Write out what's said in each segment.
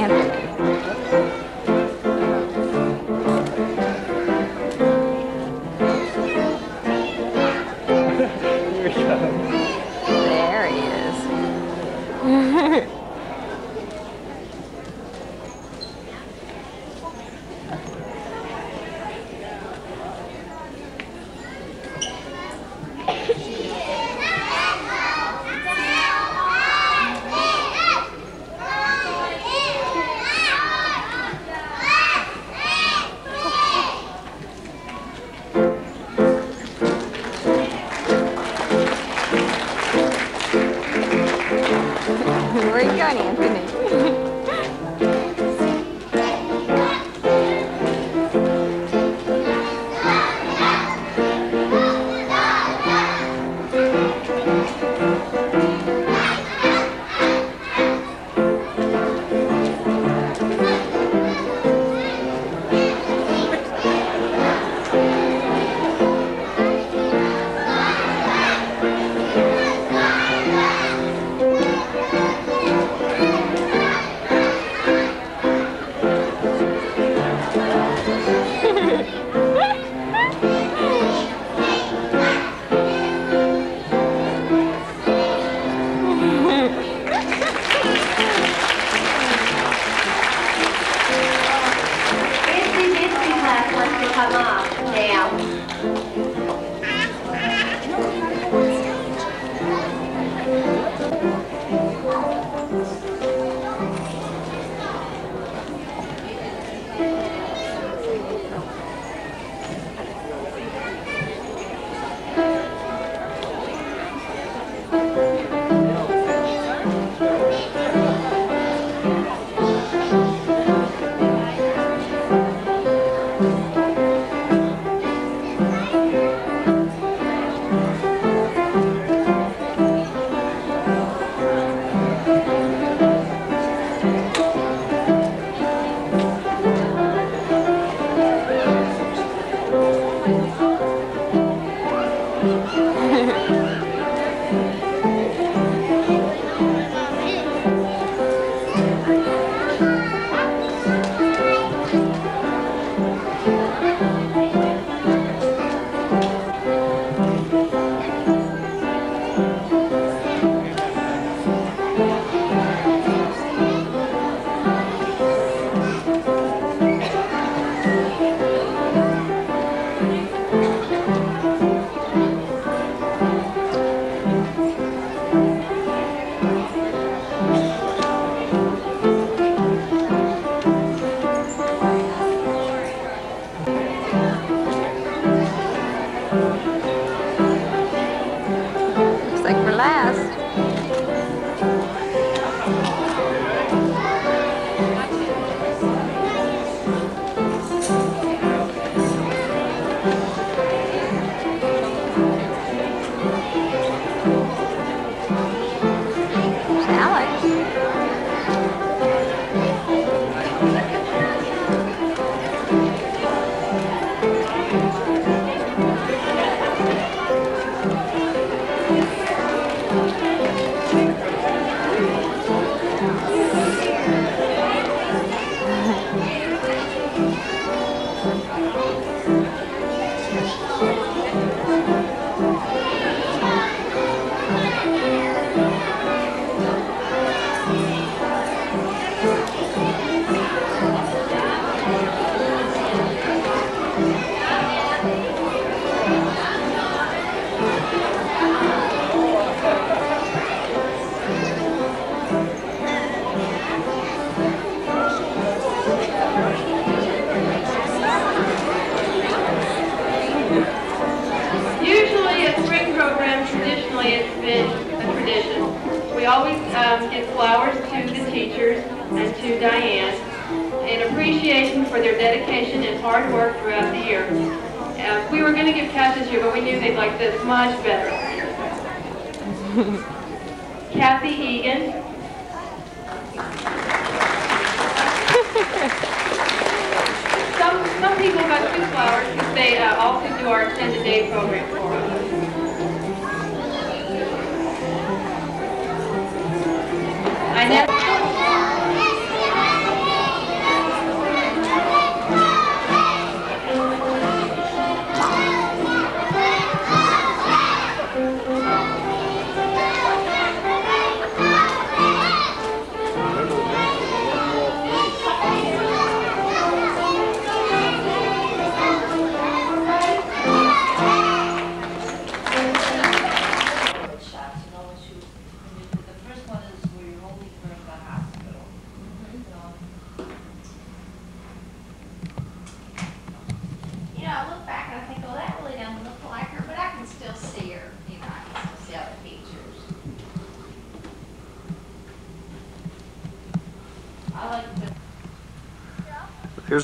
Anthony.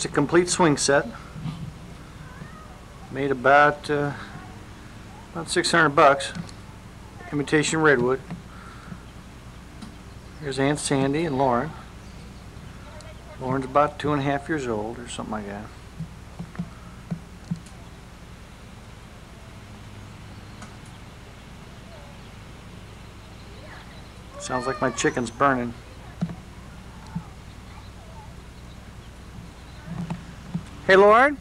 A complete swing set. Made about uh, about 600 bucks. Imitation redwood. Here's Aunt Sandy and Lauren. Lauren's about two and a half years old or something like that. Sounds like my chicken's burning. Hey, Lauren?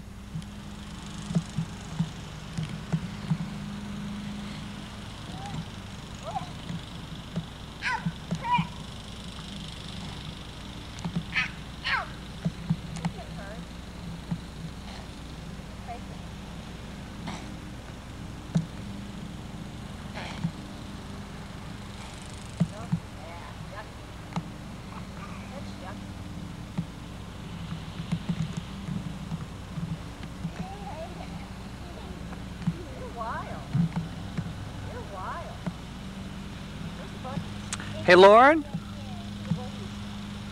Hey, Lauren?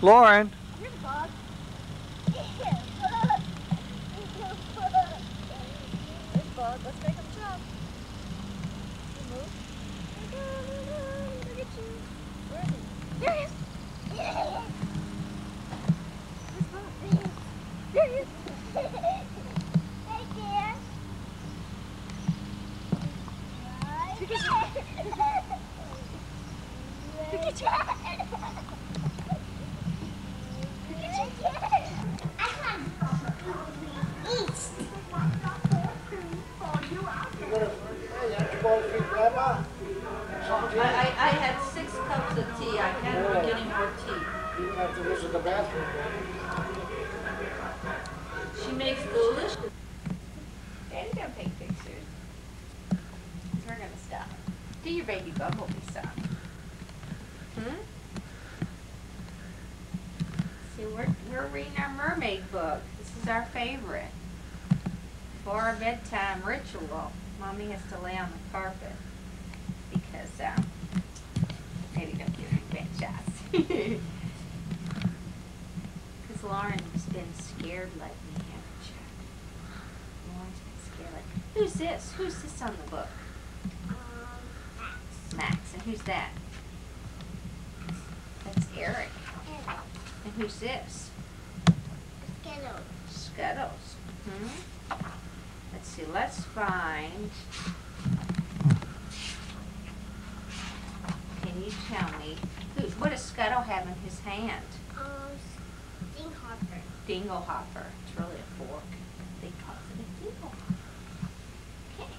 Lauren? Let's make him jump. Move. Look at you. Where is he? There he is. Where's Bob? There he is. Look at you. Look at you. I, I, I had six cups of tea. I can't drink any more tea. Even after this is the bathroom. She makes delicious. Daddy don't take pictures. We're gonna stop. Do your baby bumblebee song. Hmm? See, we're, we're reading our mermaid book. This is our favorite. For our bedtime ritual, mommy has to lay on the carpet because, um, maybe don't give any bad shots. Because Lauren's been scared lately, haven't you? Lauren's been scared like, who's this? Who's this on the book? Max. And who's that? That's Eric. And who's this? Scuttles. Hmm? Let's see, let's find. Can you tell me, who, what does Scuttle have in his hand? Um, dinglehopper. It's really a fork. They call it a dinglehopper. Okay.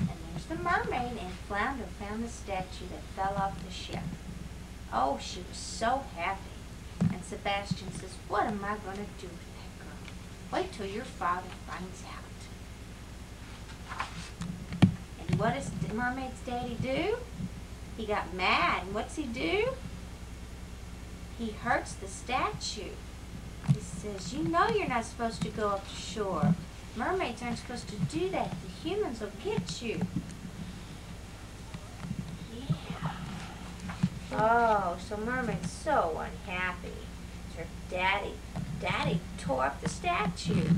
And there's the mermaid, and Flounder found the statue that fell off the ship. Oh, she was so happy. And Sebastian says, What am I going to do with that girl? Wait till your father finds out. What does mermaid's daddy do? He got mad. And what's he do? He hurts the statue. He says, You know you're not supposed to go up shore. Mermaids aren't supposed to do that. The humans will get you. Yeah. Oh, so Mermaid's so unhappy. Her daddy, daddy tore up the statue.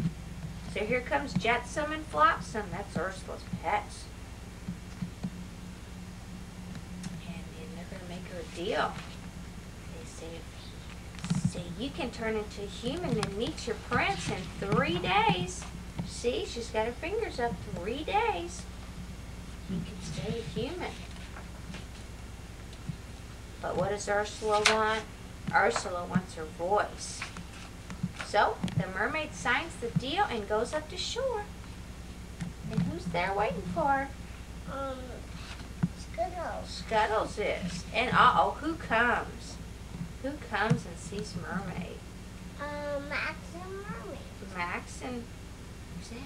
So here comes Jetsam and Flotsam. That's Ursula's pets. And then they're gonna make her a deal. They he, say you can turn into a human and meet your prince in three days. See, she's got her fingers up three days. You can stay a human. But what does Ursula want? Ursula wants her voice. So the mermaid signs the deal and goes up to shore. And who's there waiting for her? Um, Scuttles is. And uh oh, who comes? Who comes and sees mermaid? Um, Max and Mermaid. who's that?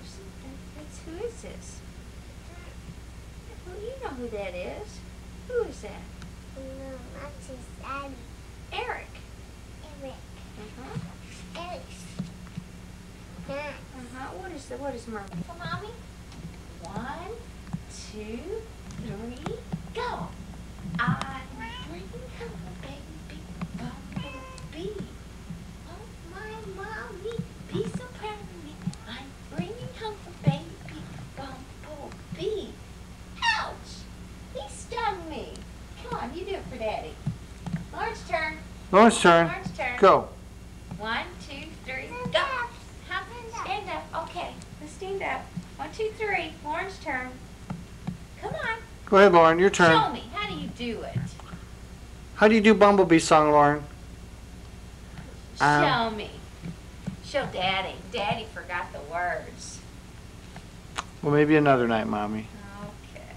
Who's that? That's, who is this? Well, you know who that is. Who is that? Max is Addy. Eric. Eric. Uh-huh. Uh-huh. What is the what is mermaid? Mommy. One, two, three, go. I'm bringing home a baby bumblebee. Oh, my mommy, be so proud of me. I'm bringing home a baby bumblebee. Ouch! He stung me. Come on, you do it for Daddy. Lauren's turn. Lauren's turn. Lauren's turn. Go. One, two, three, go. Stand up. Okay, let's stand up. One, two, three. Lauren's turn. Come on. Go ahead, Lauren. Your turn. Show me. How do you do it? How do you do Bumblebee song, Lauren? Um, Show me. Show Daddy. Daddy forgot the words. Well, maybe another night, Mommy. Okay.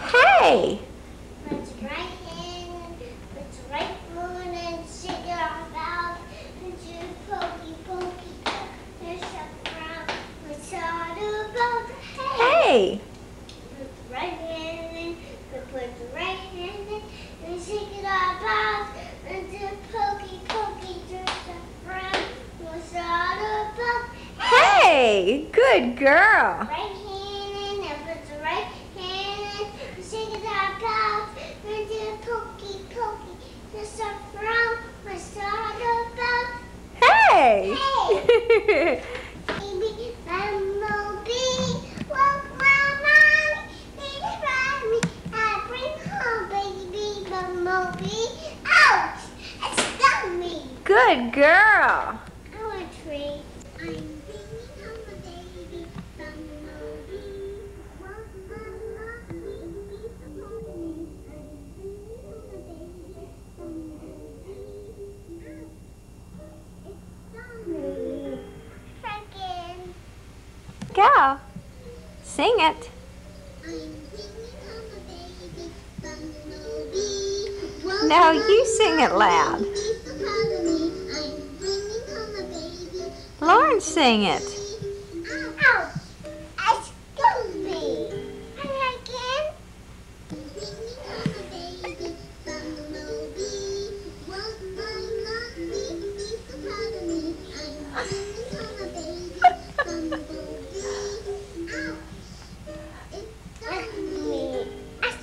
Hey! Hey! Let's right hand, let's right moon and shake it off out. And do pokey pokey, there's a brown, what's all about? Hey! Put the right hand in, put put the right hand in, and shake it off out. And do pokey pokey, there's a brown, what's all about? Hey! Good girl. Right hand in, and put the right hand in, and shake it. And do pokey pokey, a brown, what's all about? Hey! Baby bumblebee, walk my mommy, ride me, I bring home baby bumblebee. Ouch! It stung me. Good girl. Sing it. Excuse me. And again.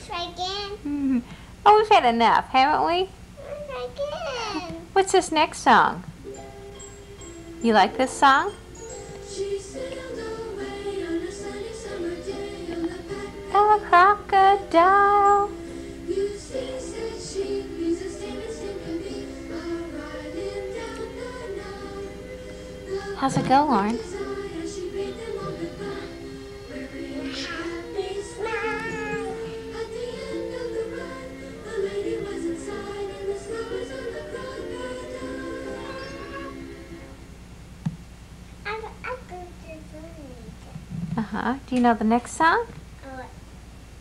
Try again. Oh, we've had enough, haven't we? Again. What's this next song? You like this song? Crocodile. How's it go, Lauren? I'm, I'm going to do Uh huh. Do you know the next song?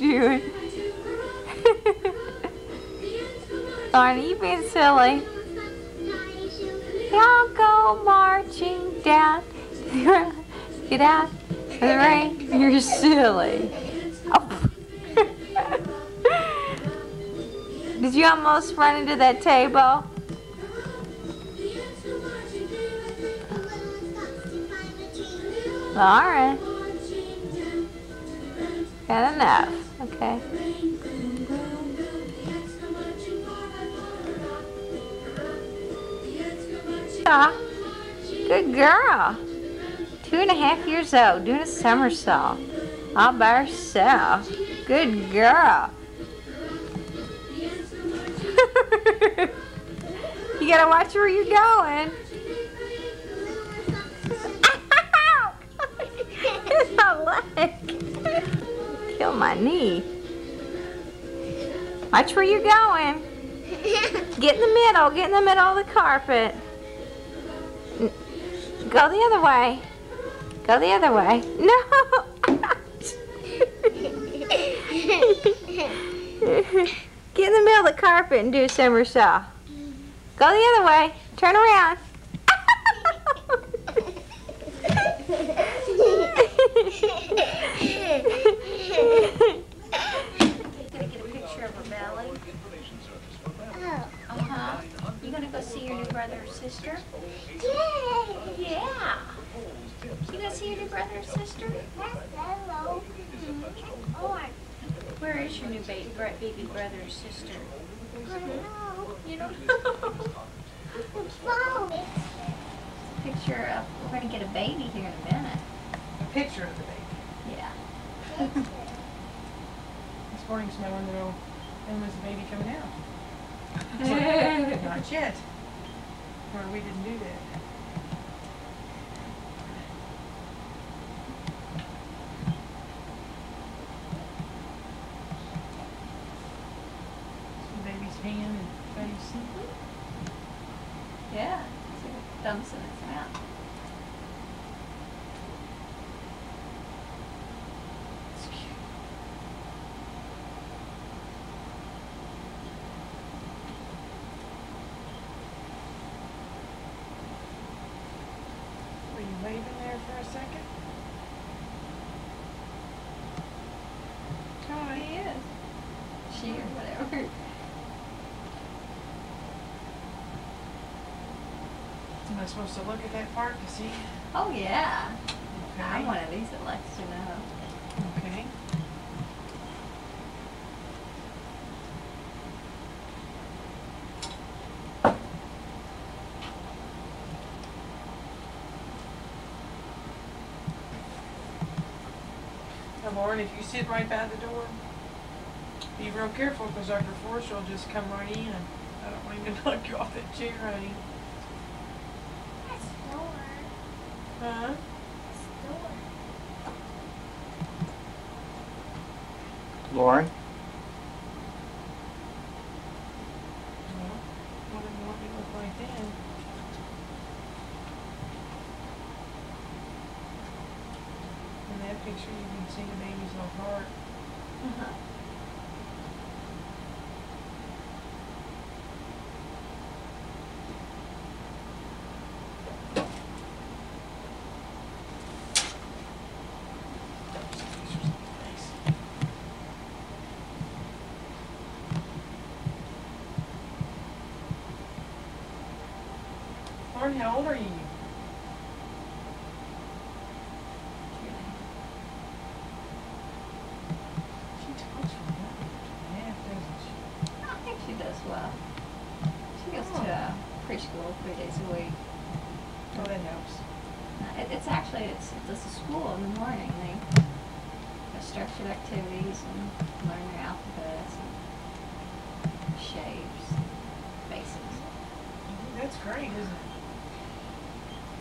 you doing? Lauren, you being silly. Y'all go marching down. Get out of the rain. You're silly. Oh. Did you almost run into that table? Lauren, got enough. Good girl. Two and a half years old, doing a somersault all by herself. Good girl. you gotta watch where you're going. My leg. Kill my knee. Watch where you're going. Get in the middle. Get in the middle of the carpet. Go the other way. Go the other way. No. Get in the middle of the carpet and do a somersault. Go the other way. Turn around. belly. Oh. Uh-huh. You gonna go see your new brother or sister? Yay! Yeah. You gonna see your new brother or sister? Hello. Orange. Where is your new baby, baby brother or sister? Hello. You don't know. Phone. Picture of, we're gonna get a baby here in a minute. A picture of the baby. Yeah. This morning, somebody wanted to know when was the baby coming out? Not yet. Or we didn't do that. Some baby's hand and face. Yeah. See the thumbs in its mouth. It's cute. Were you waving there for a second? Oh, he is. She or whatever. Am I supposed to look at that part to see? Oh, yeah. I'm Okay. one of these that likes to know. Okay. Now, Lauren, if you sit right by the door, be real careful because Dr. Forrester will just come right in and I don't want him to knock you off that chair, honey. That's door. Huh? Lauren? Well, what do you want me to look like then? In that picture, you can see the baby's little heart. Uh-huh. Lauren, how old are you? She talks from one to half, doesn't she? I think she does well. She goes to uh, preschool three days a week. Oh, that helps. Uh, It, it's actually, it's, it's a school in the morning. They have structured activities and learn their alphabets and shapes, basics. That's great, isn't it?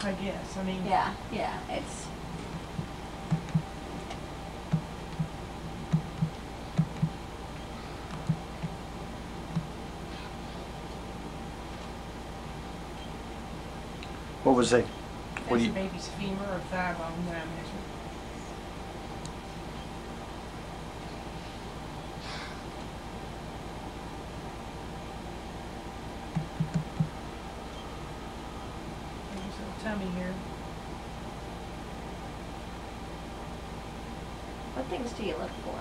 I guess, I mean. Yeah, yeah, it's, What was that? What do the you, baby's femur or thigh bone that I measured. Baby's little tummy here. what things do you look for?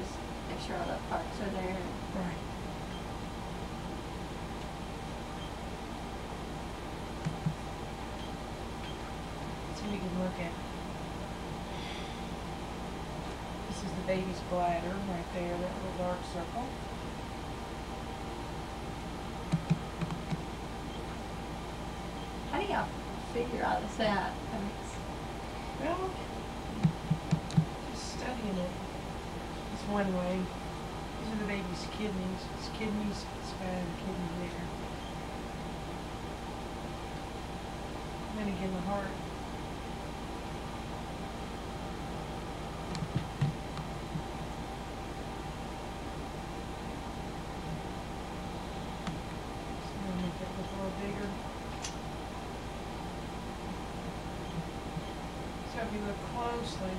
Just make sure all the parts are there. Right. So we can look at. This is the baby's bladder right there, that little dark circle. How do y'all figure all this out? I mean, it's, Well, just studying it. It's one way. These are the baby's kidneys. It's kidneys, spine, kidney there. And then again, the heart. So I'm gonna make that look a little bigger. So if you look closely,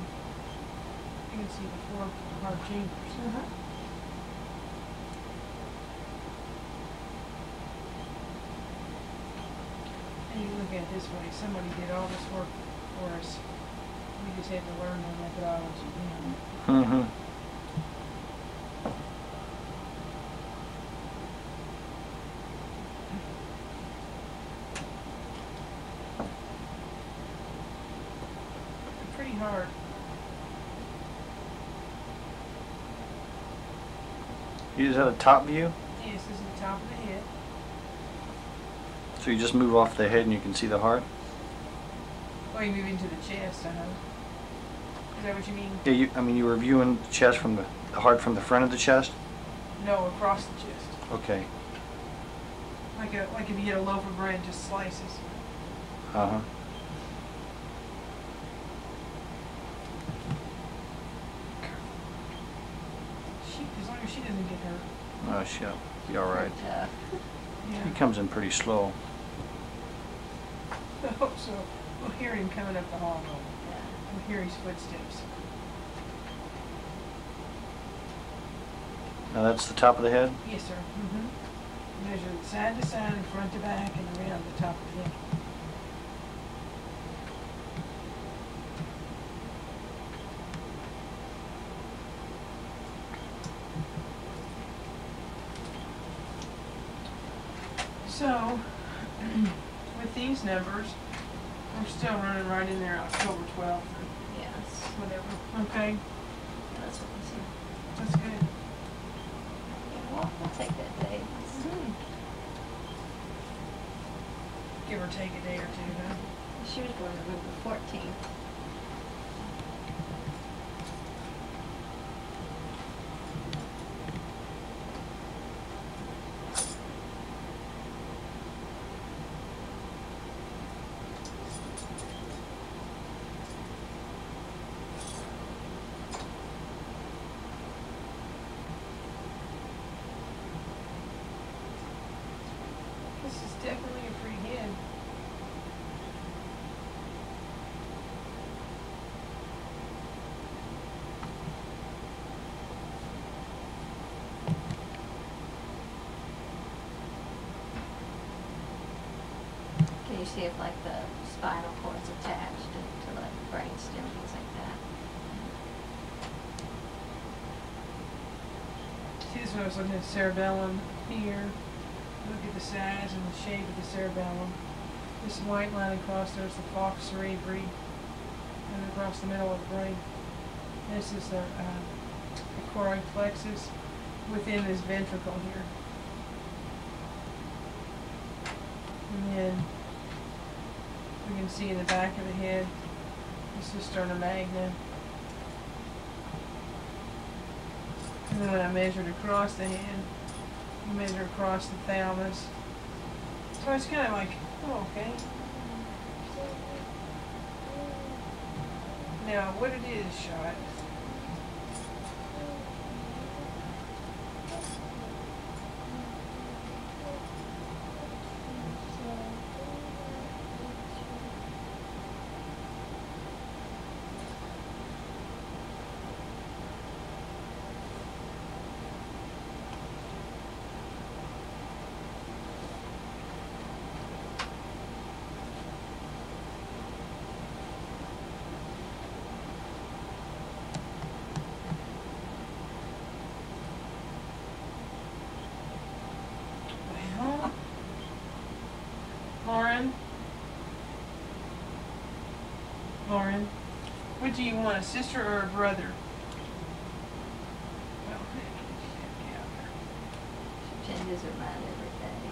you can see the four hard chambers. And you look at it this way, somebody did all this work for us. We just had to learn the methodology, you know. mm-hmm. Heart. just have a top view? Yes, this is the top of the head. So you just move off the head and you can see the heart? Or you move into the chest, uh-huh. Is that what you mean? Yeah, you, I mean, you were viewing the chest from the, the heart from the front of the chest? No, across the chest. Okay. Like a like if you get a loaf of bread, just slices. Uh-huh. She, as long as she doesn't get hurt. Oh, she'll be all right. Uh, Yeah. He comes in pretty slow. I hope so. We'll hear him coming up the hall. yeah. We'll hear his footsteps. Now that's the top of the head? Yes, sir. Mm-hmm. Measure side to side front to back and around the top of the head. So, with these numbers, we're still running right in there October 12th or Yes. whatever. Okay, That's what we see. that's good. Yeah, we'll, we'll take that day. Give or take a day or two, huh? She was born November fourteenth. This is definitely a free. Can you see if like the spinal cord's attached to, to like brain stem, things like that? See, this one was looking at cerebellum here. Look at the size and the shape of the cerebellum. This white line across there is the falx cerebri, and across the middle of the brain. This is the, uh, the choroid plexus within this ventricle here. And then we can see in the back of the head, this is cisterna magna. And then when I measured across the head, I measured across the thalamus. So it's kind of like, oh, okay. Now, what it is, shot. Well, Lauren. Lauren, what do you want, a sister or a brother? Well, yeah, She changes her mind every day.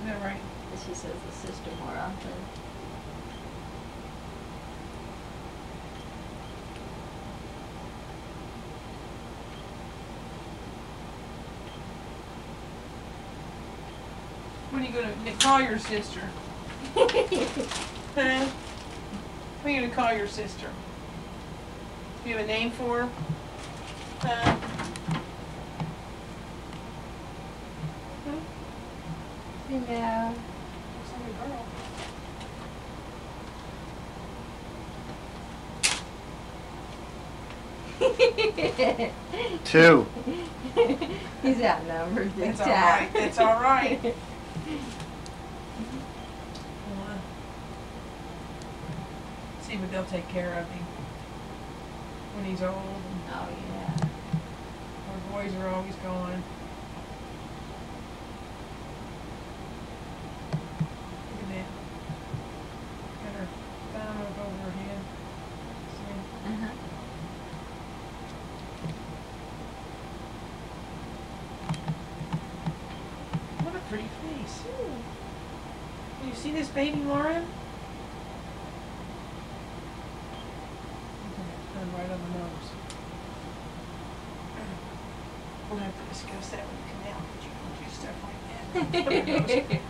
Is that right? But she says the sister more often. What are you gonna call your sister? Huh? What are you gonna call your sister? Do you have a name for her? Huh? Hmm? You know. Looks like a girl. Two. He's outnumbered big That's all time. right. That's all right. See, but they'll take care of him when he's old. Oh, yeah. our boys are always gone. Look at that. Got her thumb up over her head. See? see this baby, Lauren? And right on the nose. We'll have to discuss that when you come out, but you don't do stuff like that. On the nose.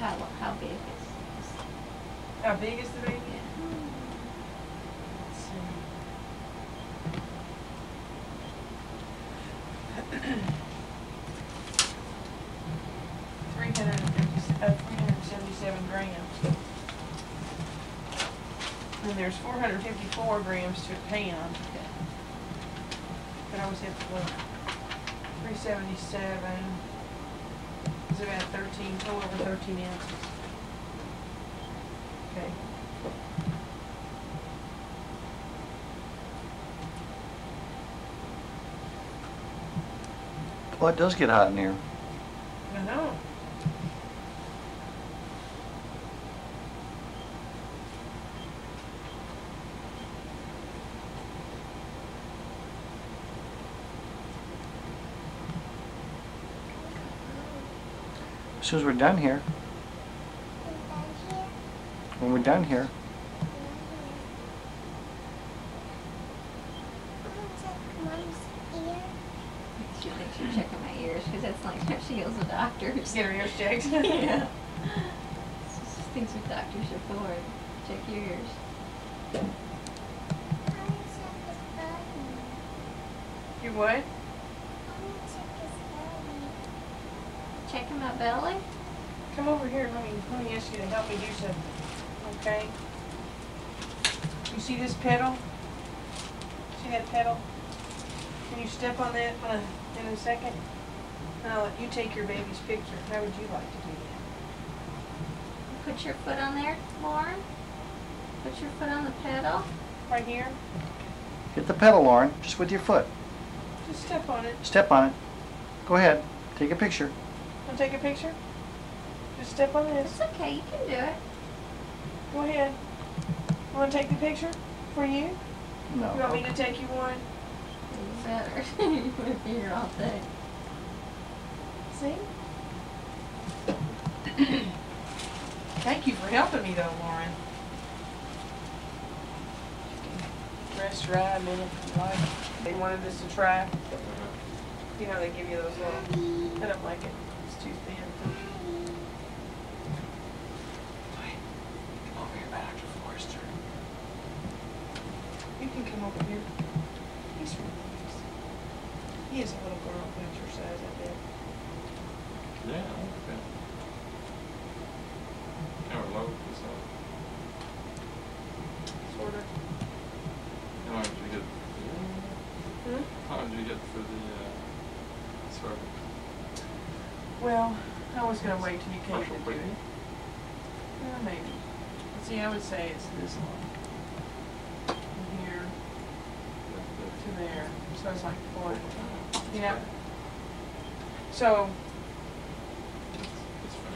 How, how big is How big is the baby? Let's see. Three hundred and seventy-seven grams. And there's four hundred and fifty-four grams to a pound. But I always have to look. Three seventy-seven is about thirteen, a little over thirteen ounces. Okay. Well, it does get hot in here. I know. As soon as we're done here, when we're done here, She thinks you're checking my ears because that's like how she goes to doctors. Get her ears checked. yeah. She thinks with doctors are for check your ears. You what? Checking my belly. Come over here, let me, let me ask you to help me do something, okay? You see this pedal? See that pedal? Can you step on that in a, uh, in a second? And I'll let you take your baby's picture. How would you like to do that? Put your foot on there, Lauren. Put your foot on the pedal. Right here? hit the pedal, Lauren, just with your foot. Just step on it. Step on it. Go ahead, take a picture. Want to take a picture? Just step on this. It's okay, you can do it. Go ahead. Want to take the picture for you? No. You want me to take you one? It's better. you put it here all day. See? Thank you for helping me though, Lauren. Rest dry a minute if you like. They wanted us to try. You know, they give you those little, I don't like it. It's too thin. Come over here, Dr. Forrester. You can come over here. He's really nice. He is a little girl, about your size, I bet. Yeah, okay. Kind of low for this, Sort of. how much did you get? Hmm? How much did you get for the, uh, sort Well, Was gonna wait till you came to do it. Well, maybe. See, I would say it's this long. From here to there, so it's like four. Yeah. So, It's fine.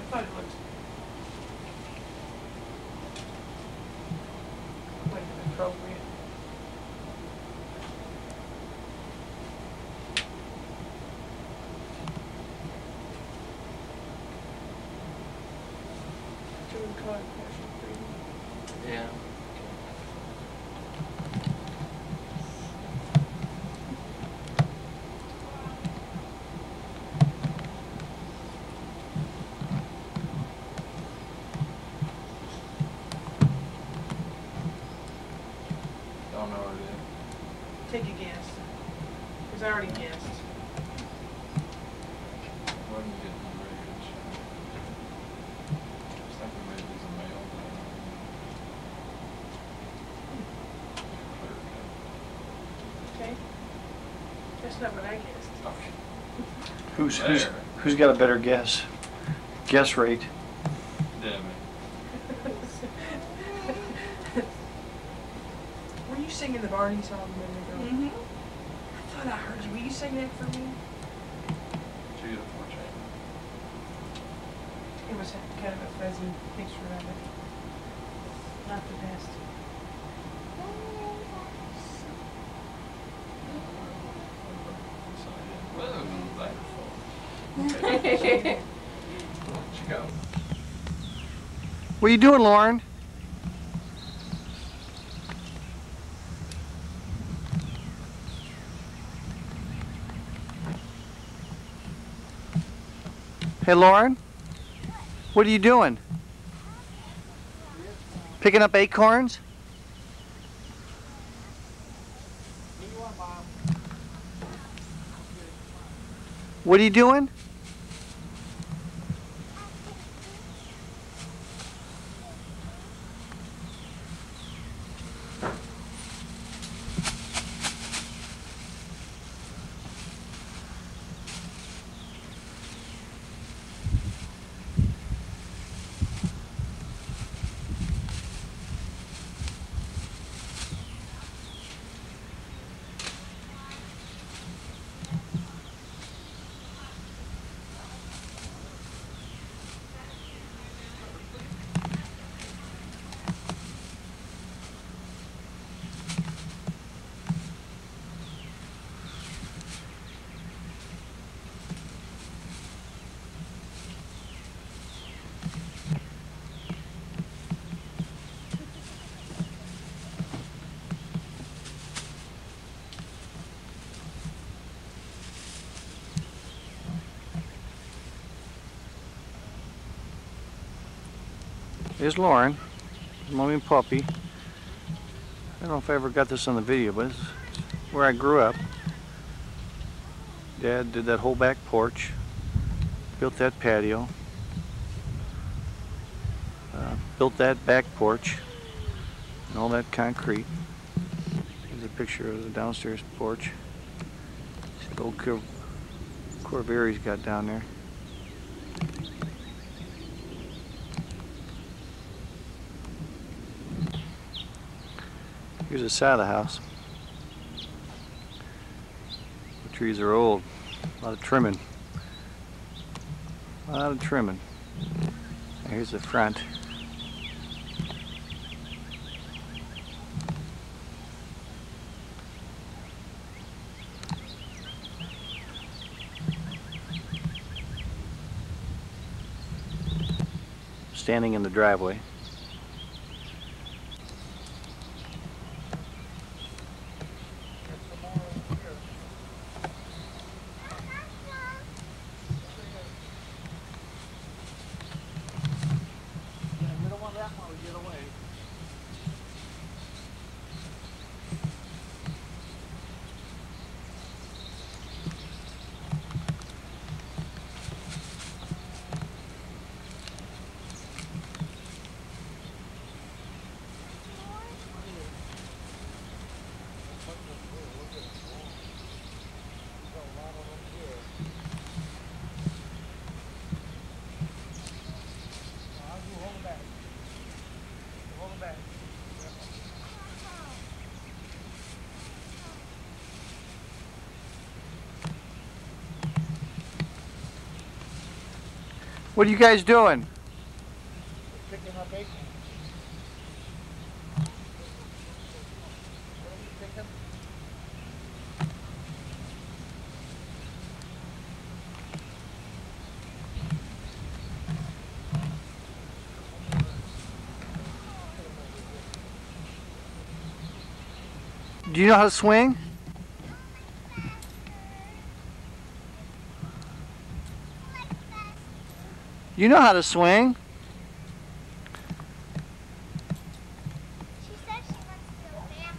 I thought it looked. Quite appropriate. Do we call it partial breathing? Yeah. Don't know what it is. Take a guess. Cause I already guessed. Why didn't you get the regular shot? I was thinking maybe it's a male, but I don't know. Clear cut. Okay? That's not what I guessed. Okay. Who's, who's, There. who's got a better guess? Guess rate. Damn it. Were you singing the Barney song a minute ago? Mm-hmm. I thought I heard you. Will you sing that for me? Did you get a four chain? It was kind of a fuzzy picture of it. not the best. Well, that's full. She go. What are you doing, Lauren? Hey, Lauren? What are you doing? Picking up acorns? What are you doing? Here's Lauren, mommy and puppy. I don't know if I ever got this on the video, but it's where I grew up. Dad did that whole back porch, built that patio, uh, built that back porch, and all that concrete. Here's a picture of the downstairs porch. See the old Cor- Corvair he's got down there. Here's the side of the house. The trees are old. A lot of trimming. A lot of trimming. Here's the front. Standing in the driveway. What are you guys doing? Picking up. Do you know how to swing? You know how to swing. She she to go faster.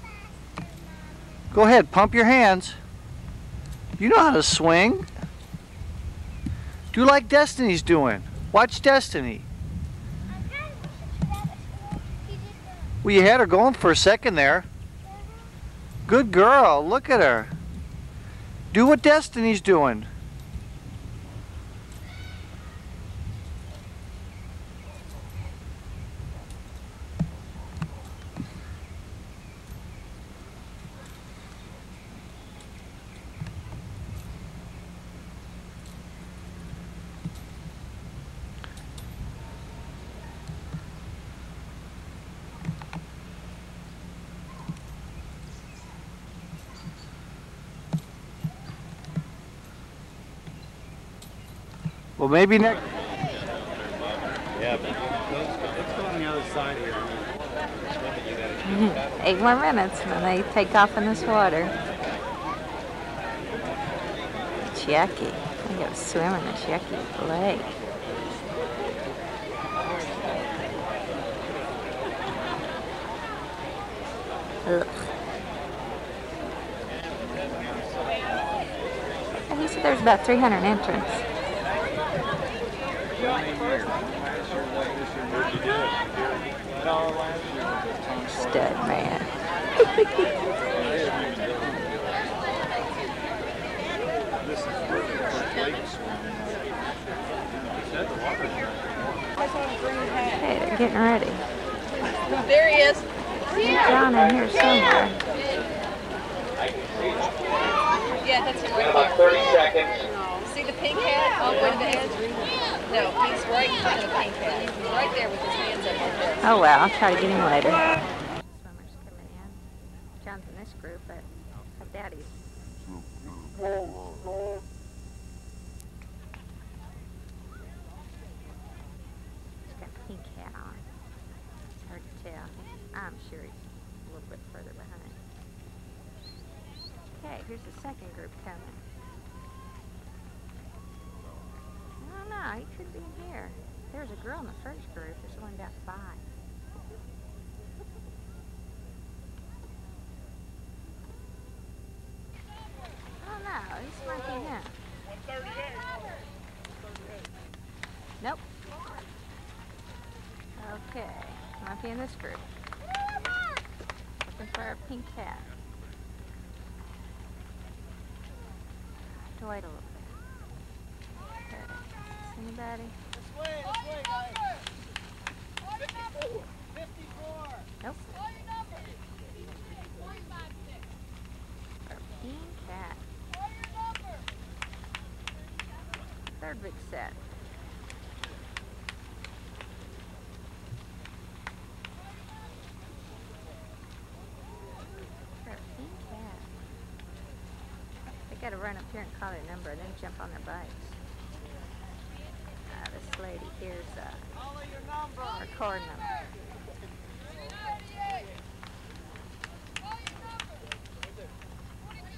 Faster, Go ahead, pump your hands. You know how to swing. Do like Destiny's doing. Watch Destiny. I'm trying to push it together. She just gonna- Well, you had her going for a second there. Good girl. Look at her. Do what Destiny's doing. Well, maybe next. Yeah, let's, let's go on the other side here. Eight more minutes and then they take off in this water. It's yucky. I gotta swim in this yucky lake. Ugh. And he said there's about 300 entrants. Stud man. Hey, they're getting ready. There he is. John in here somewhere. Yeah, that's him right About 30 seconds. See the pink hat all the way to the edge? No, he's right in front of the pink hat. He's right there with his hands up like this. Oh well, I'll try to get him later. Swimmers coming in. John's in this group, but my daddy's. He's got a pink hat on. It's hard to tell. I'm sure he's a little bit further behind. Okay, here's the second group coming. I don't know, he could be in here. There's a girl in the first group. There's only about five. I don't know. This might be him. Nope. Okay. Might be in this group. Looking for a pink cat. To wait a little bit. Okay. Anybody? Nope. For a pink cat. Third big set. For a pink cat. They gotta run up here and call their number and then jump on their bikes. Uh, this lady here's uh, cord number. Here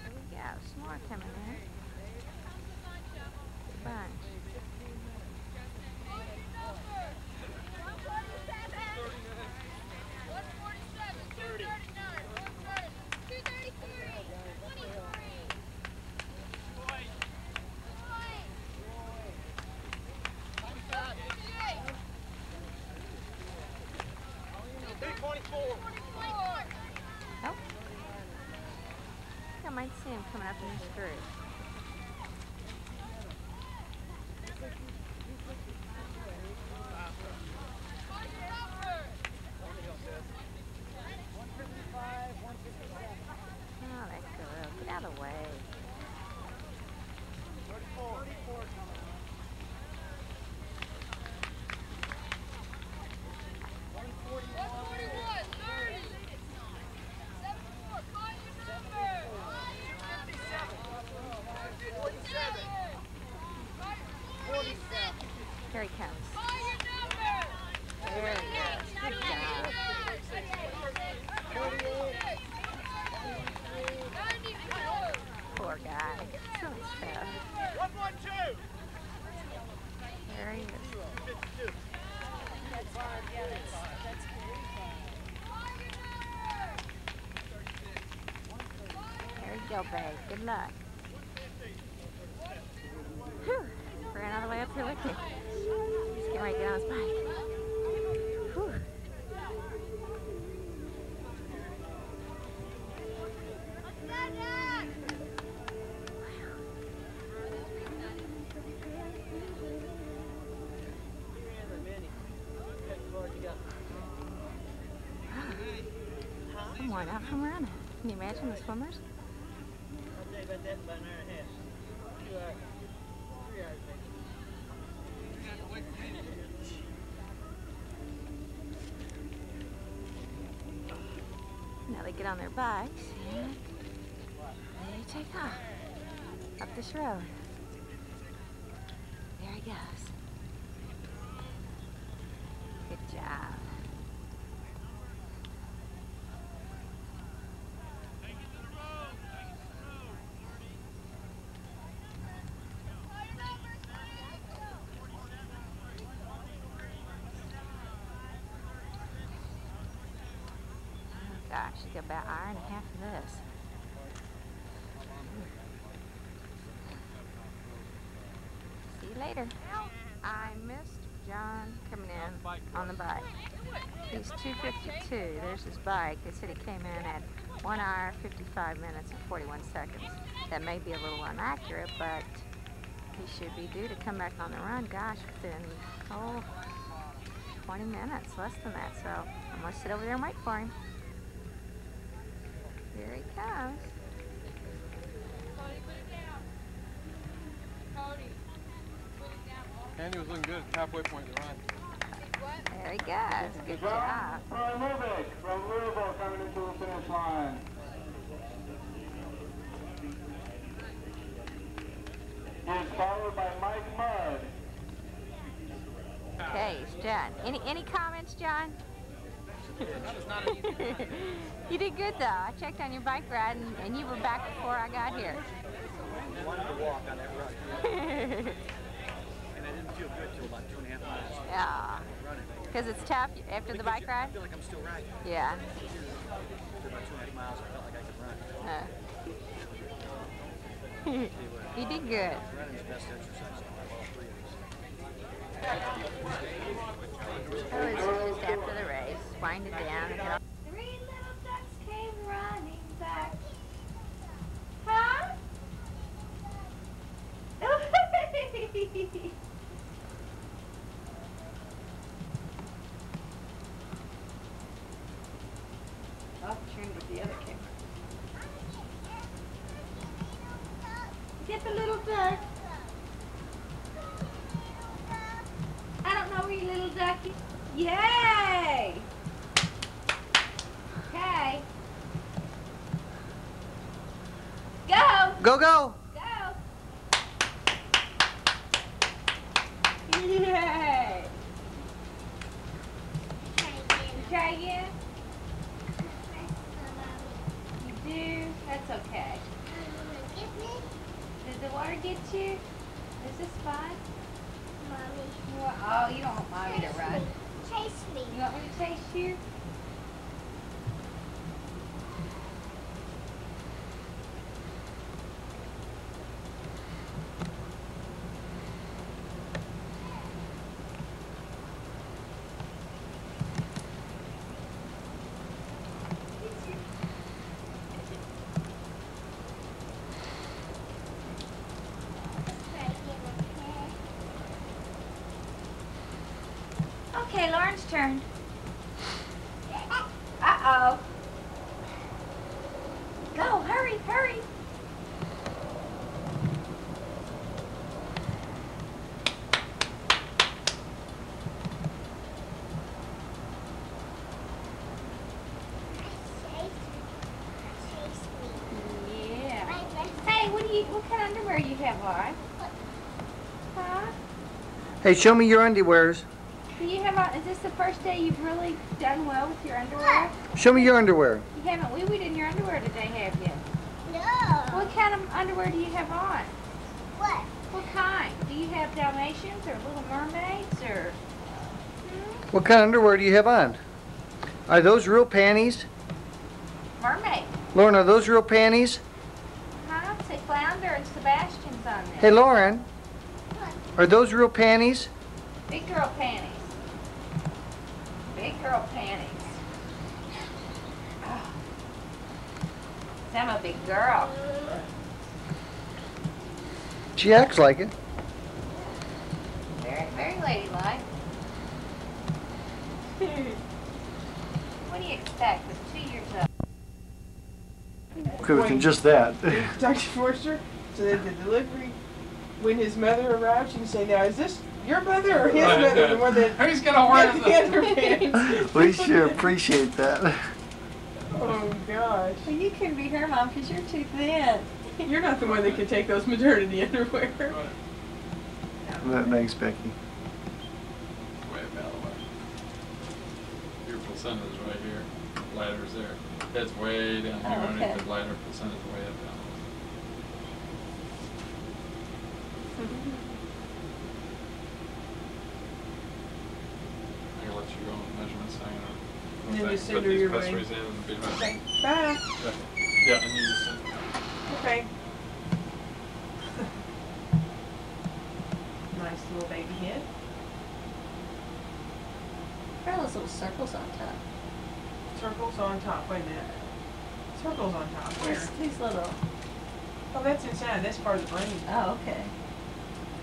we go. Some more coming in. Good bunch. Nope. I might coming up in this group. Oh, that girl. Get out of the way. Here he comes. There he is. Good job. Poor guy. Silly stuff. There he is. There you go, babe. Good luck. Whew. Ran all the way up here with me. He's getting ready to get on his bike. Whew. Worn out from running. Can you imagine the swimmers? Bikes and they take off up this road. There he goes. Good job. Oh gosh, you got about an hour and a half of this. See you later. I missed John coming in on the bike. He's 252. There's his bike. They said he came in at 1 hour, 55 minutes, and 41 seconds. That may be a little inaccurate, but he should be due to come back on the run, gosh, within, oh, 20 minutes, less than that. So I'm going to sit over there and wait for him. Here. Andy was looking good at the halfway point of the run. There he goes. Good job. Troy Lubick from Louisville coming into the finish line. He's followed by Mike Mudd. Okay, he's done. Any any comments, John? you did good though. I checked on your bike ride and, and you were back before I got here. I wanted to walk on that run, and I didn't feel good till about two and a half miles yeah. Because it's tough after the bike I ride? feel like I'm still riding. Yeah. After about two and a half miles, I felt like I could run. Uh. you did good. Running's best exercise of all three of it's just after the race. Down and got Three little ducks came running back. Huh? I'll turn to the other camera. Get the little duck. I don't know where you little ducky. Yay! Okay. Go! Go, go! Go! Yay! Try again? You do? That's okay. Did the water get you? Is this fun? You want- Oh, you don't want mommy to run. Chase me. You want me to chase you? Okay, Lauren's turn. Uh-oh. Go, hurry, hurry. Yeah. Hey, what do you, what kind of underwear you have on? Huh? Hey, show me your underwears. Do you have on, is this the first day you've really done well with your underwear? Show me your underwear. You haven't wee-weed in your underwear today, have you? No. What kind of underwear do you have on? What? What kind? Do you have Dalmatians or Little Mermaids or? Hmm? What kind of underwear do you have on? Are those real panties? Mermaid. Lauren, are those real panties? Huh? Say Flounder and Sebastian's on there. Hey, Lauren, What? are those real panties? Big girl panties. Big girl panties. Oh. 'Cause I'm a big girl. She acts like it. Very, very ladylike. what do you expect with two years old? Quicker than just that. Dr. Forster, so that the delivery, when his mother arrived, she can say, now, is this your mother or his mother, the one that Who's gonna wear the the? underpants? we sure appreciate that. Oh, gosh. Well, you can be her mom because you're too thin. You're not the one that can take those maternity underwear. Th- Thanks, Becky. Way up out of the way. Your placenta's right here, bladder's there. It's way down here Oh, underneath okay. the bladder, placenta's way up down. I'm gonna let you go on measurements, hang on. And then Put just send her these your pessaries in and be right Okay, bye. Yeah, and you just send. Okay. nice little baby head. There are those little circles on top. Circles on top. Wait a minute. Circles on top. Where? These, these little. Oh, that's inside. That's part of the brain. Oh, okay.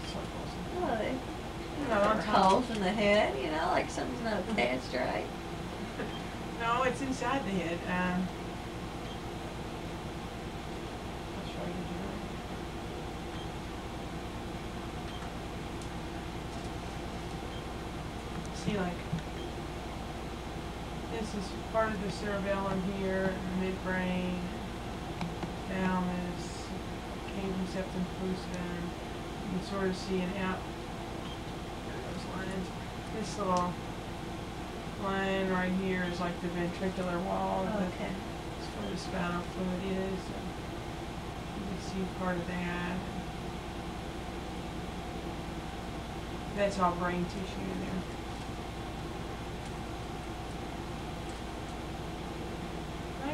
Circles. Oh, they. No, on top. Holes in the head, you know, like something's not attached right. No, it's inside the head. Um, I'll show you. See, like, this is part of the cerebellum here, midbrain, thalamus, cavum septum pellucidum. You can sort of see an out those lines. This little line right here is like the ventricular wall. the- Okay. That's where the spinal fluid is. You can see part of that. That's all brain tissue in there.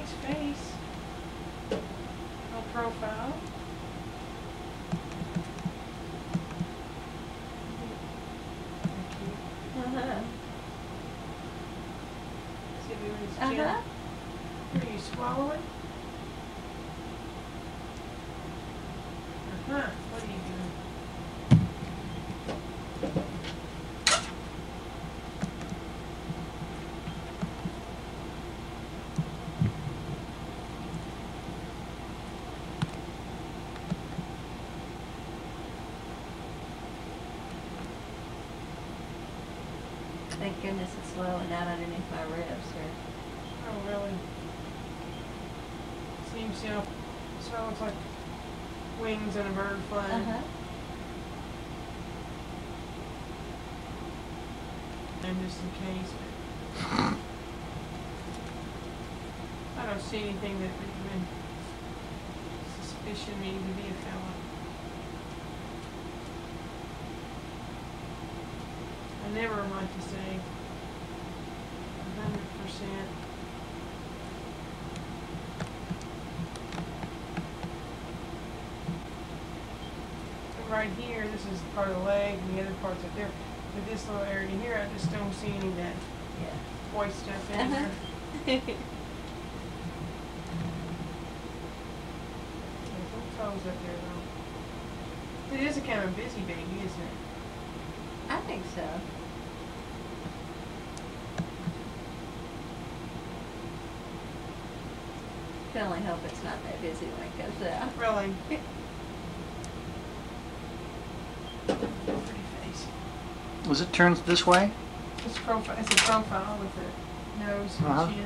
Face. No profile. Uh-huh. See if we his chin. Uh-huh. Are you swallowing? Uh-huh. What are you doing? It's slowing out underneath my ribs here. Oh, really? Seems, you know, so it's like wings and a bird flying. Uh-huh. And just in case. I don't see anything that would even suspicion me to be a felon. I never like to say a hundred percent. Right here, this is part of the leg, and the other part's up there. But this little area here, I just don't see any of that Yeah. white stuff in there. There's toes up there though. It is a kind of busy baby, isn't it? I think so. Can only hope it's not that busy when it goes out. Really? Pretty face. Was it turned this way? It's profile. It's a profile with the nose and Uh-huh. chin.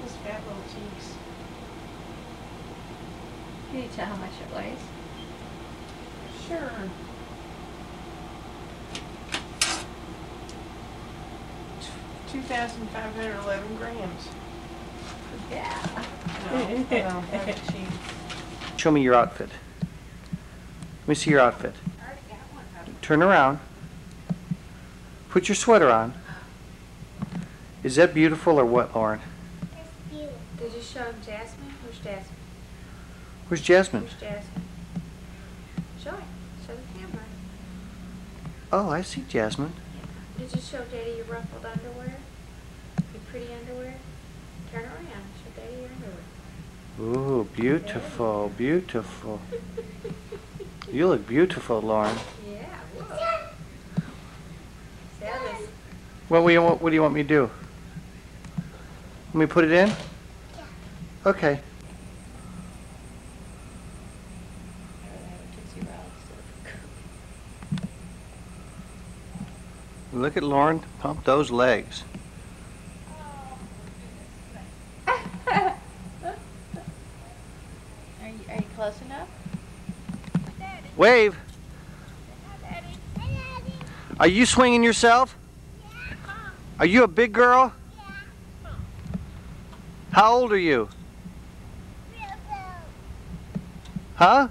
Those fat little cheeks. Can you tell how much it weighs? Sure. Two thousand five hundred eleven grams. Yeah. No, no, haven't she? Show me your outfit. Let me see your outfit. Turn around. Put your sweater on. Is that beautiful or what, Lauren? It's beautiful. Did you show him Jasmine? Where's Jasmine? Where's Jasmine? Where's Jasmine? Show it. Show the camera. Oh, I see Jasmine. Did you show Daddy your ruffled underwear? Your pretty underwear? Turn around. Show Daddy your underwear. Ooh, beautiful, beautiful. You look beautiful, Lauren. Yeah. Whoa. See? What, do you want, what do you want me to do? Let me put it in? Yeah. Okay. Look at Lauren pump those legs. you, are you close enough? Wave. Are you swinging yourself? Are you a big girl? How old are you? Huh?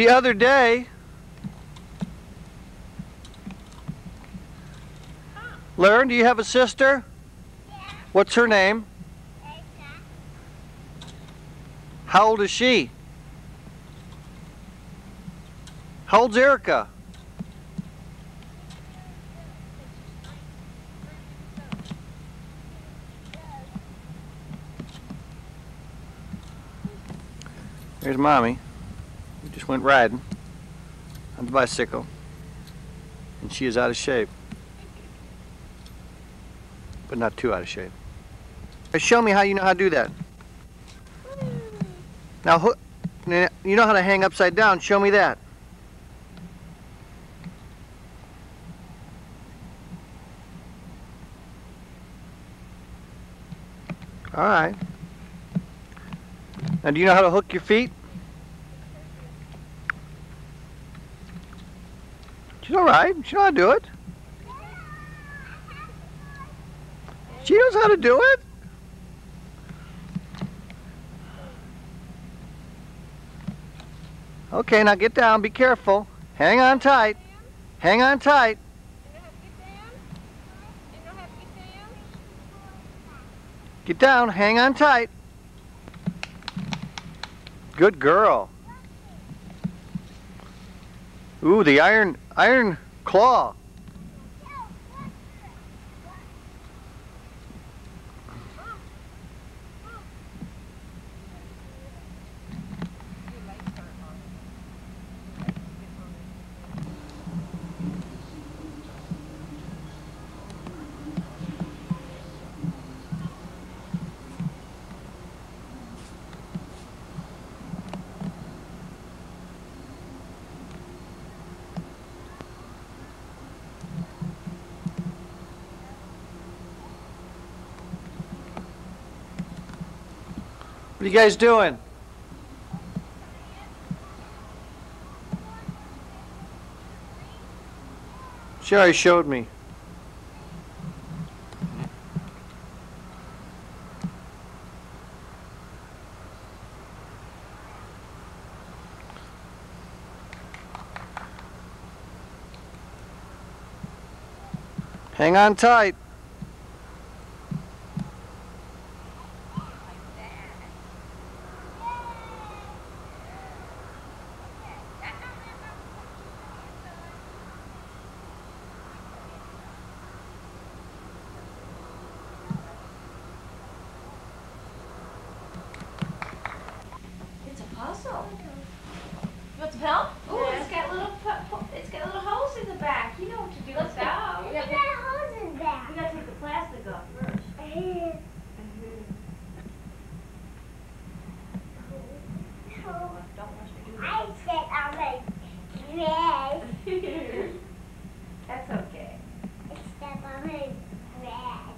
The other day, Lauren, do you have a sister? What's her name? How old is she? How old's Erica? There's mommy. Just went riding on the bicycle. And she is out of shape. But not too out of shape. Show me how you know how to do that. Now, you know how to hang upside down. Show me that. All right. Now, do you know how to hook your feet? She's all right. She knows how to do it. She knows how to do it. Okay, now get down. Be careful. Hang on tight. Hang on tight. Get down. Hang on tight. Good girl. Ooh, the iron iron claw. What are you guys doing? She already showed me. Hang on tight. It's a puzzle. You want some help? Oh, it's got little pu- pu- it's got little holes in the back. You know what to do with that. I got holes in there. We gotta take the plastic off first. Don't rush to do I said I'm a dress. it. That's okay. I said I'm a dress.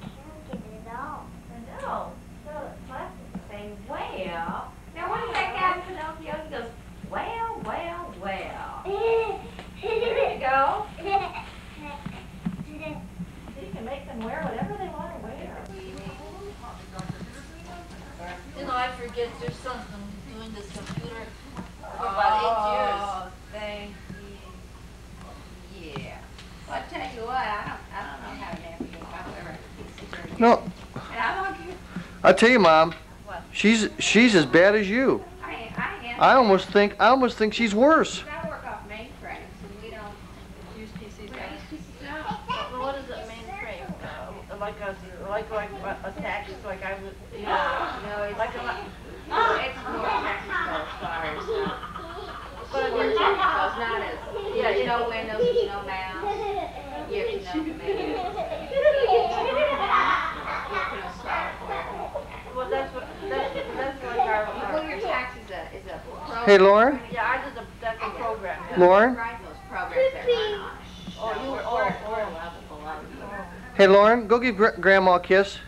Can't get it off. I know. So the plastic thing, well. Now what did that guy Pinocchio? He goes, well, well, well. There you go. So you can make them wear whatever they want to wear. You know, I forget your son's been doing this computer for about Oh, thank you. Yeah. Well, I tell you what, I don't, I don't know how to navigate however. No, And I'm not good. I tell you, Mom, What? she's she's as bad as you. I. I almost think I almost think she's worse. go give gr grandma a kiss.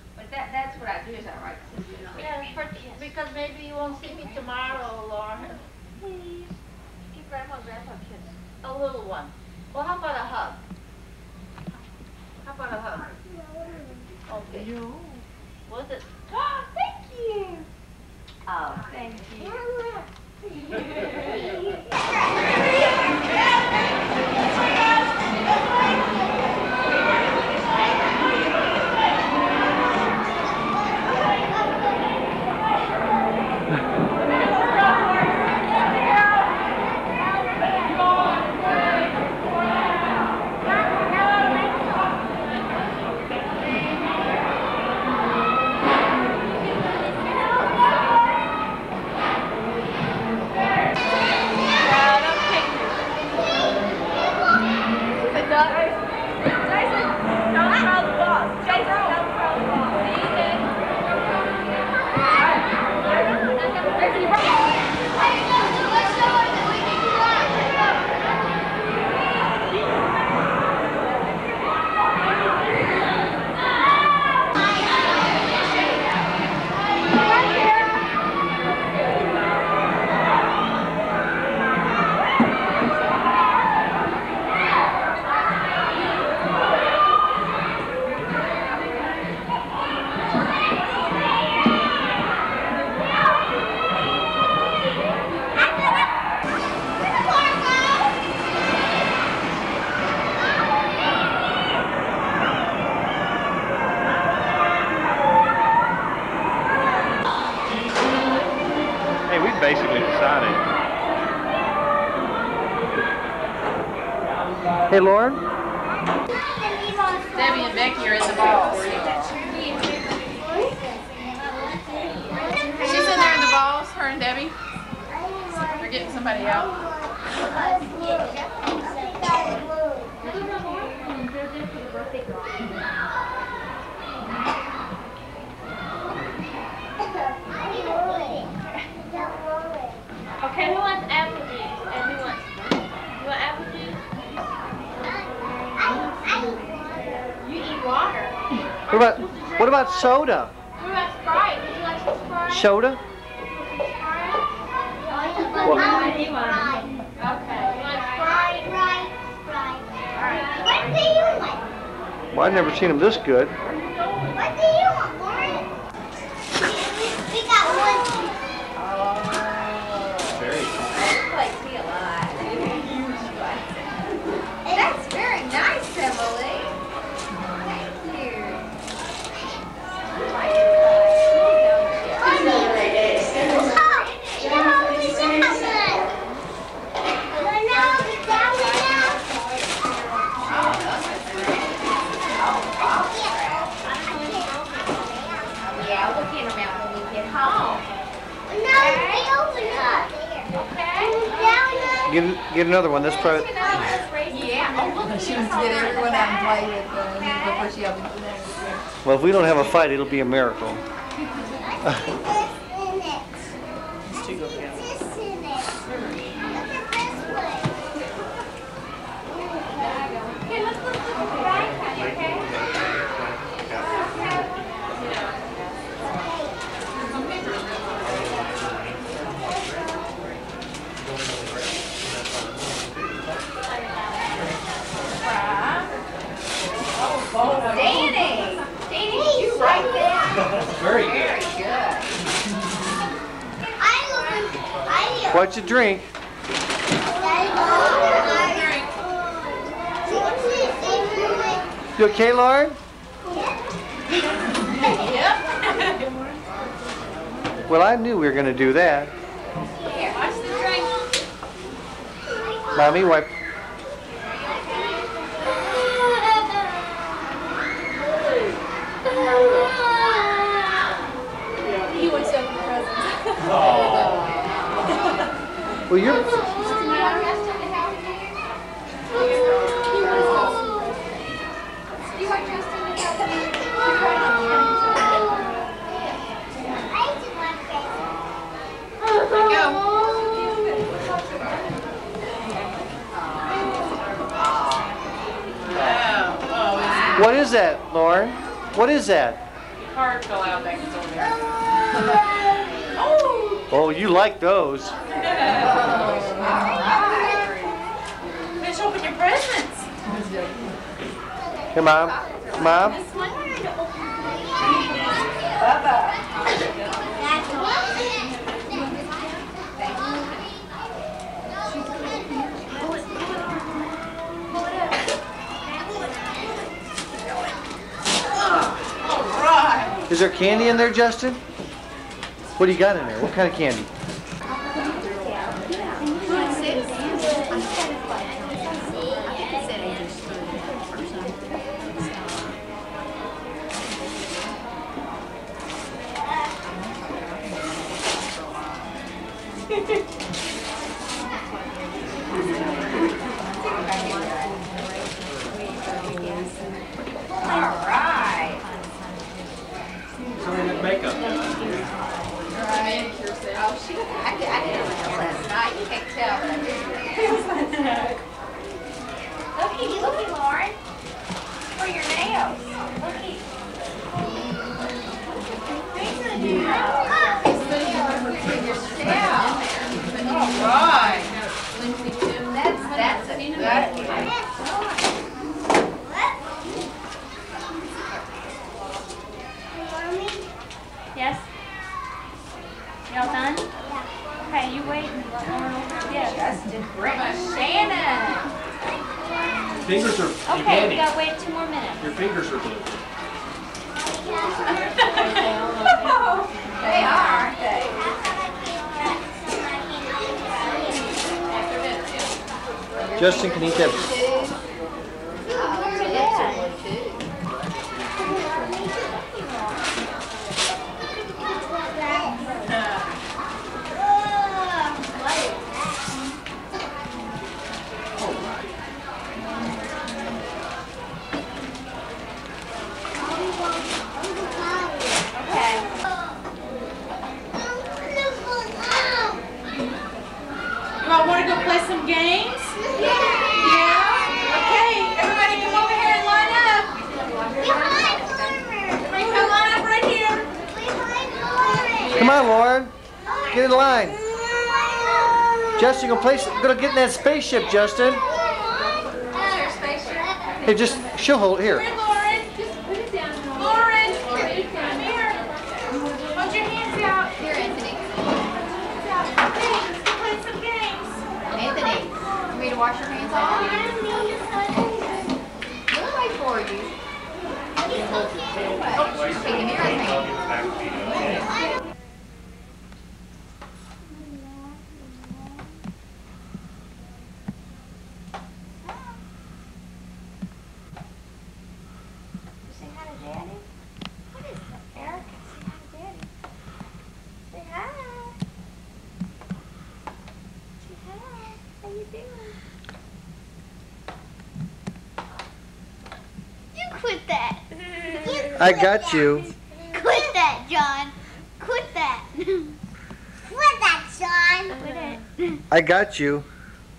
Hey, Lauren? seen him this good. fight, it'll be a miracle. I knew we were going to do that. Here, Mommy, wipe Here, Mom. Mom? Is there candy in there, Justin? What do you got in there? What kind of candy? Spaceship, Justin. Hey, just she'll hold here. Here, Lauren. Just put it down. Lauren, come here. Hold your hands out. Here, Anthony. Hands out. Okay, let's go play some games. Anthony, you want me to wash your hands off? We'll wait for you. Oh, she's taking your hand. Say hi to Daddy. What is that, Erica? Say hi to Daddy. Say hi. Say hi. How you doing? You quit that. I got you. Quit that, John. Quit that. Quit that, John. Quit it. I got you.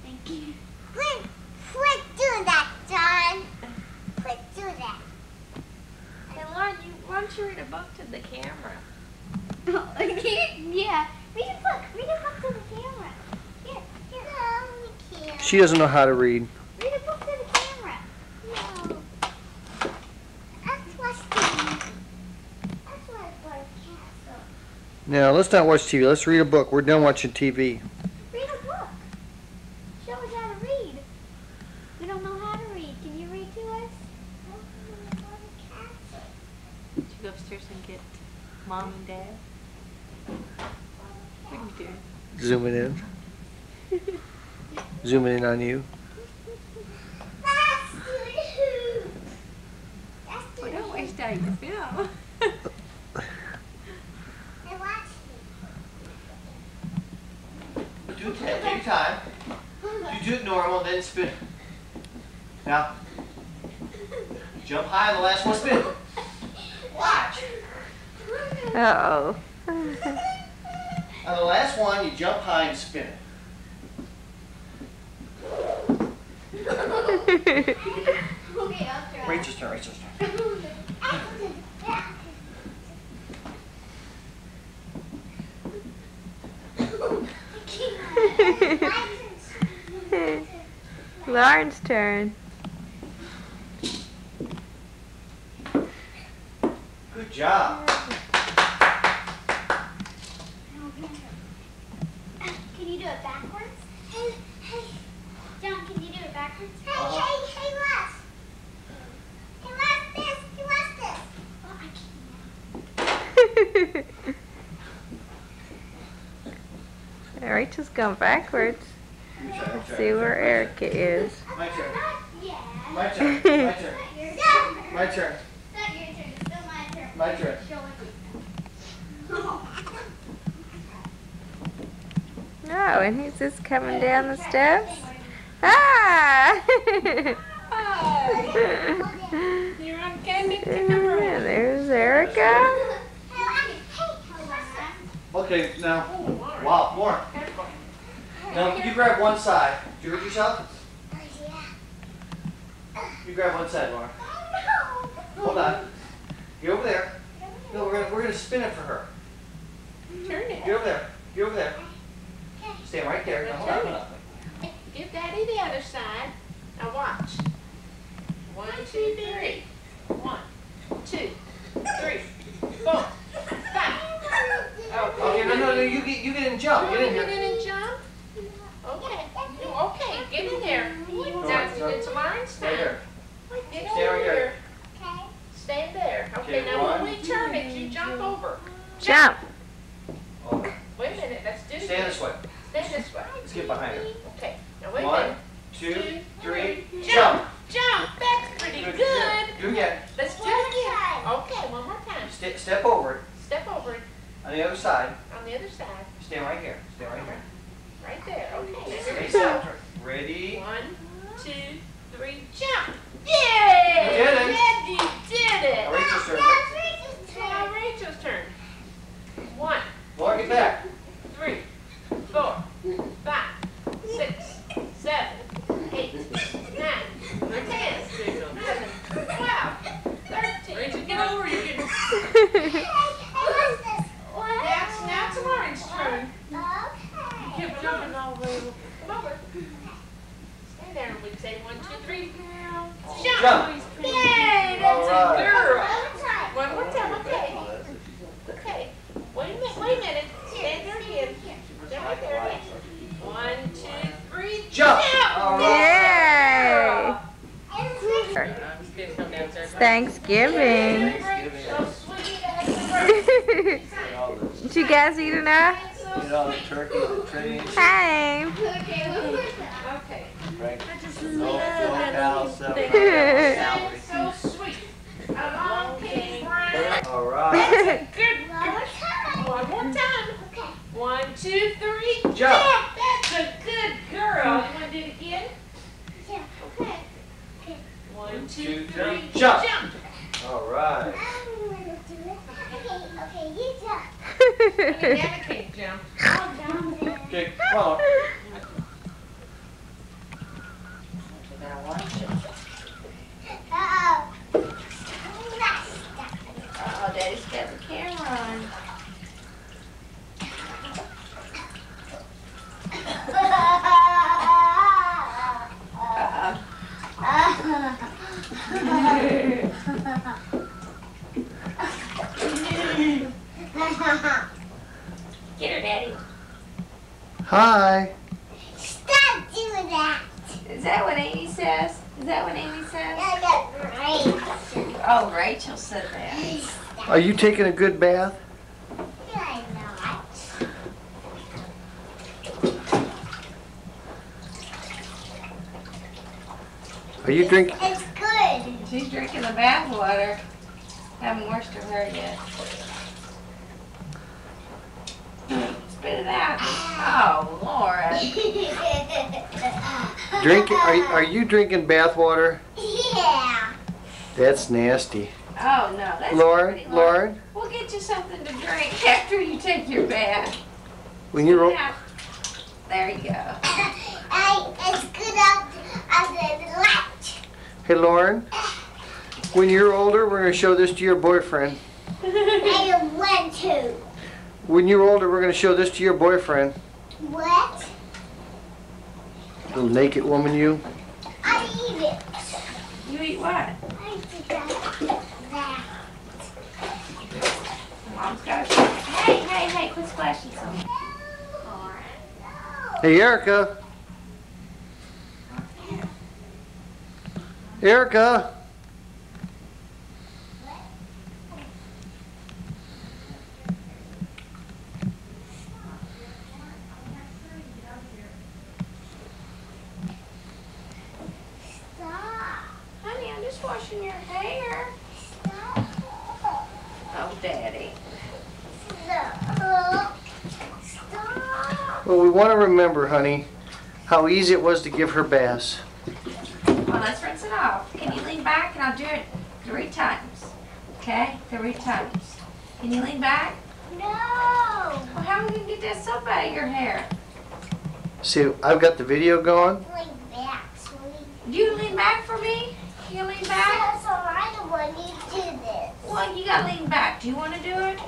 Thank you. Quit, quit doing that, John. Quit doing that. Hey, Lauren, you, why don't you read a book to the camera? yeah. Read a book. Read a book to the camera. Here, here. No, we can't. She doesn't know how to read. Read a book to the camera. No. That's what's the. That's what I bought a castle. Now let's not watch TV. Let's read a book. We're done watching TV. Read a book. Show us how to read. We don't know how to read. Can you read to us? Did you go upstairs and get mom and dad? What are you doing? Zooming in. Zooming in on you. That's good. That's Well, good. don't waste all your film. Hey, watch Do it, take your time. You do it normal, then spin. Now, jump high on the last one, spin. Watch. Uh-oh. On the last one, you jump high and spin it. Okay, I'll try. Rachel's turn, Rachel's turn. Lauren's turn. Good job. Can you do it backwards? Hey, hey. John, can you do it backwards? Hey, uh-huh. hey, hey, Les. Hey, Les, this. Hey, Les, this. Oh, I can't. Rachel's going backwards. Let's See where Erica is. My turn, Yeah. my turn, my turn, Your my turn, Not your turn. It's still my turn. my turn. Show it. Oh, and he's just coming down the steps. Ah! You're on candy There's Erica. Okay, now, wow, more. Now, you grab one side. Did you hurt yourself? Oh, you grab one side, Laura. Hold on. Get over there. No, we're gonna, we're gonna spin it for her. Turn it. Get over there. Get over there. Stand right there. Now, hold on. Give Daddy the other side. Now watch. One, two, three. One, two, three, four, five. Okay, no, no, no, you get, you get in and jump. Get in Get in and jump. Okay. Okay, get in there. Now it's it's Lauren's Right time. there. Get Stay over right there. here. Stand there. Okay, Okay, now when we turn it, you jump over. Jump. Oh, Wait a minute, let's do this. Stand this way. Stand this way. Let's get behind her. Okay, now wait a minute. two, three, Jump. Jump. Jump. That's pretty Good. good. Do it again. Let's do it again. Okay, one more time. Ste- Step over it. Step over it On the other side. on the other side. Stay right here. Stay right here. Right there. Okay. Stay Ready? center. Ready? One, two, three, jump. Yay! You did it. Dad, you did it. Now Rachel's turn. Now Rachel's turn. One, Laura, get back. three, four, five, six, seven, eight, nine, ten, eleven, twelve, thirteen. Get over. It's Lauren's turn. Keep jumping all the way. Come over. There and we say one, two, three. Jump. Yay! That's a girl. One more time, okay. Okay. Wait a minute, wait a minute. Stand there again. Stand right there again. One, two, three. Jump. Jump. Yay! It's It's Thanksgiving. Did you guys eat enough? Get all the turkey, the trays. Hey. Okay. No, no cows, seven calories. So sweet. Along came Brian. All right. Good. One more time. One, two, three. Jump. That's a good girl. You want to do it again? Yeah. Okay. One, Two, two, three, three. jump. Jump. All right. Okay, okay, you jump. Dad can't jump. I'll jump then. Okay, come on. Uh-oh. Oh, Daddy's got the camera on. Get her, Daddy. Hi. Stop doing that. Is that what Amy says? Is that what Amy says? I got brains. Oh, Rachel said that. Are you taking a good bath? I'm not. Are you drinking? It's good. She's drinking the bath water. Haven't washed her hair yet. Spit it out. Oh, Laura. Drink? Are, you- are you drinking bath water? Yeah. That's nasty. Oh, no. That's Lauren, pretty, Lauren, We'll get you something to drink after you take your bath. when you roll, Yeah. There you go. I, it's good up under the light. Hey Lauren, When you're older, we're gonna show this to your boyfriend. I don't want to. When you're older, we're gonna show this to your boyfriend. What? Little naked woman, you. I eat it. You eat what? I eat that. that. Mom's got a Hey, hey, hey, quit splashing some. Hey, Erica. Erica. Stop. Honey, I'm just washing your hair. Stop. Oh, Daddy. Stop. Stop. Well, we want to remember, honey, how easy it was to give her baths. Well, let's rinse it off. Can you lean back and I'll do it three times? Okay? Three times. Can you lean back? No. Well, how are we gonna get that soap out of your hair? See, I've got the video going. Like that, sweetie. Do you lean back for me? Can you lean back? So, so I don't want you to do this. Well, you gotta lean back. Do you wanna do it?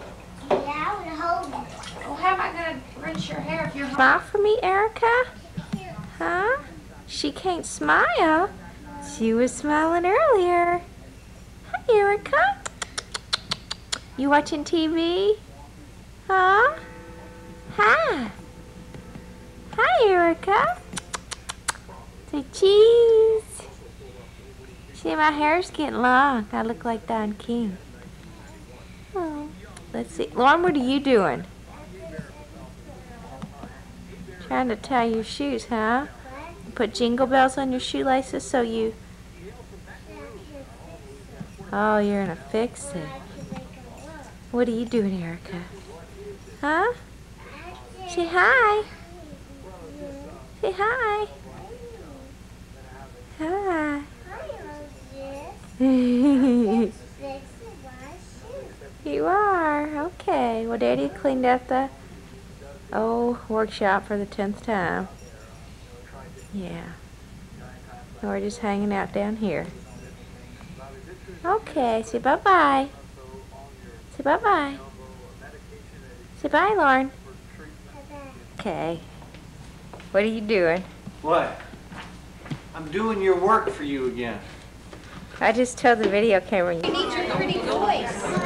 Yeah, I would hold it. Well, how am I gonna rinse your hair if you're Smile for me, Erica? Huh? She can't smile. She was smiling earlier. Hi, Erica. You watching TV? Huh? Hi. Hi, Erica. Say cheese. See, my hair's getting long. I look like Don King. Oh. Let's see. Lauren, what are you doing? Trying to tie your shoes, huh? Put jingle bells on your shoelaces so you. Oh, you're in a fix it. What are you doing, Erica? Huh? Say hi. Say hi. Hi. you are? Okay. Well, Daddy cleaned up the oh workshop for the tenth time. Yeah. And we're just hanging out down here. Okay, say bye bye. Say bye bye. Say bye, Lauren. Okay. What are you doing? What? I'm doing your work for you again. I just told the video camera. You need your pretty voice.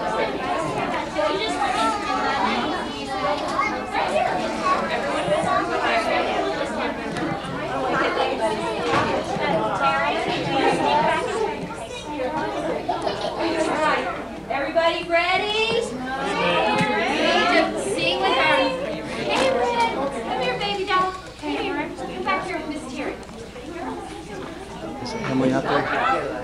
Everybody ready? Sing with come here, baby doll. Come back here Miss Terry. Is Emily there?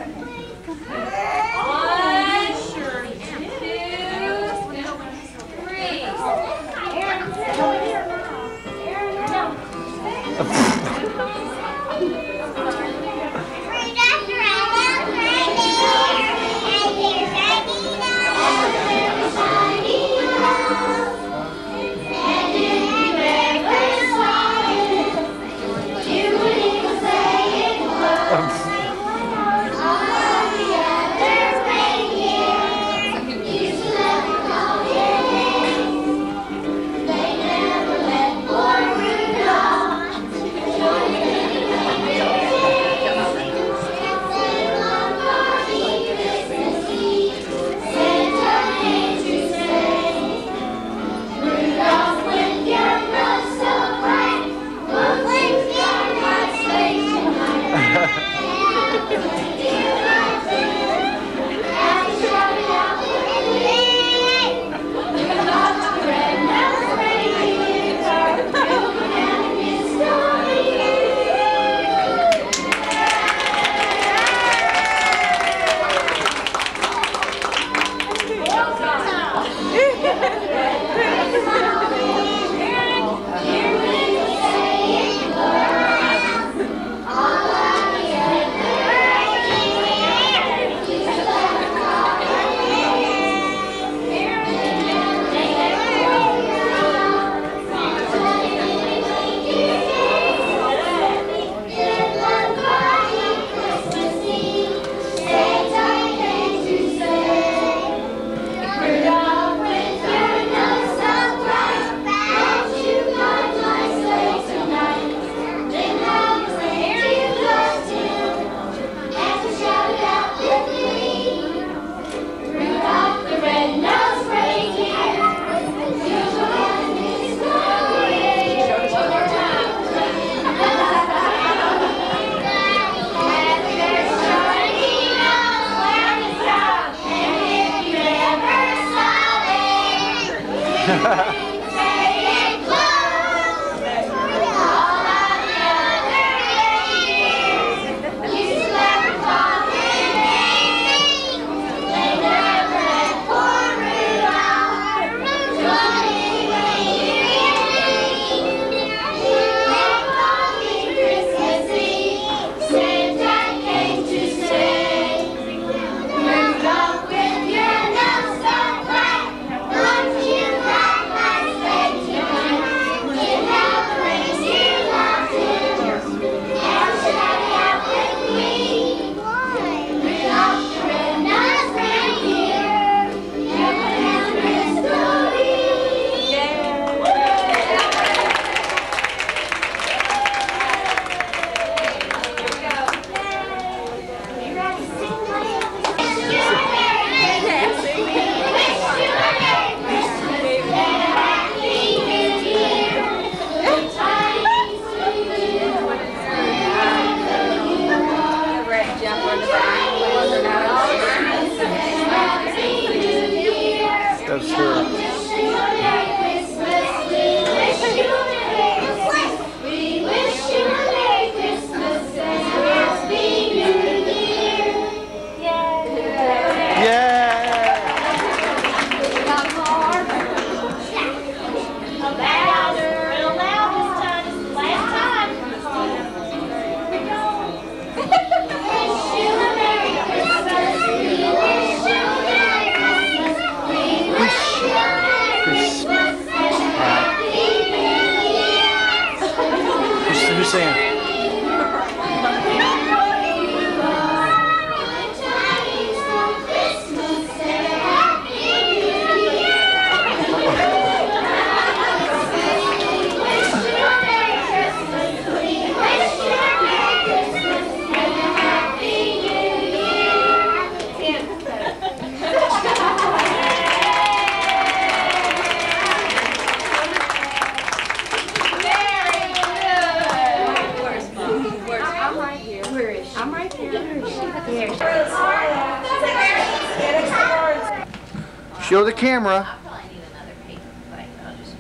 Camera. I probably need another paper plate. I'll just,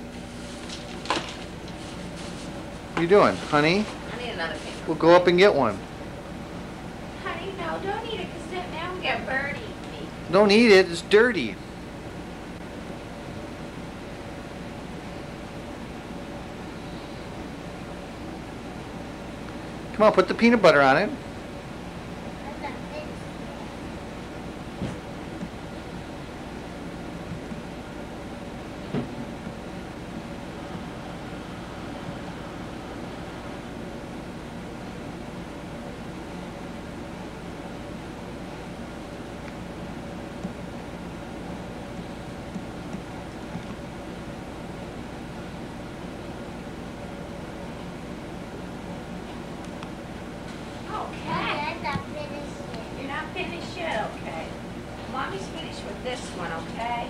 What are you doing, honey? I need another paper. We'll go up and get one. Honey, no, don't eat it, cause now we got birdie feet. Don't eat it. It's dirty. Come on, put the peanut butter on it. Okay. You're not finished yet, okay. Mommy's finished with this one, okay?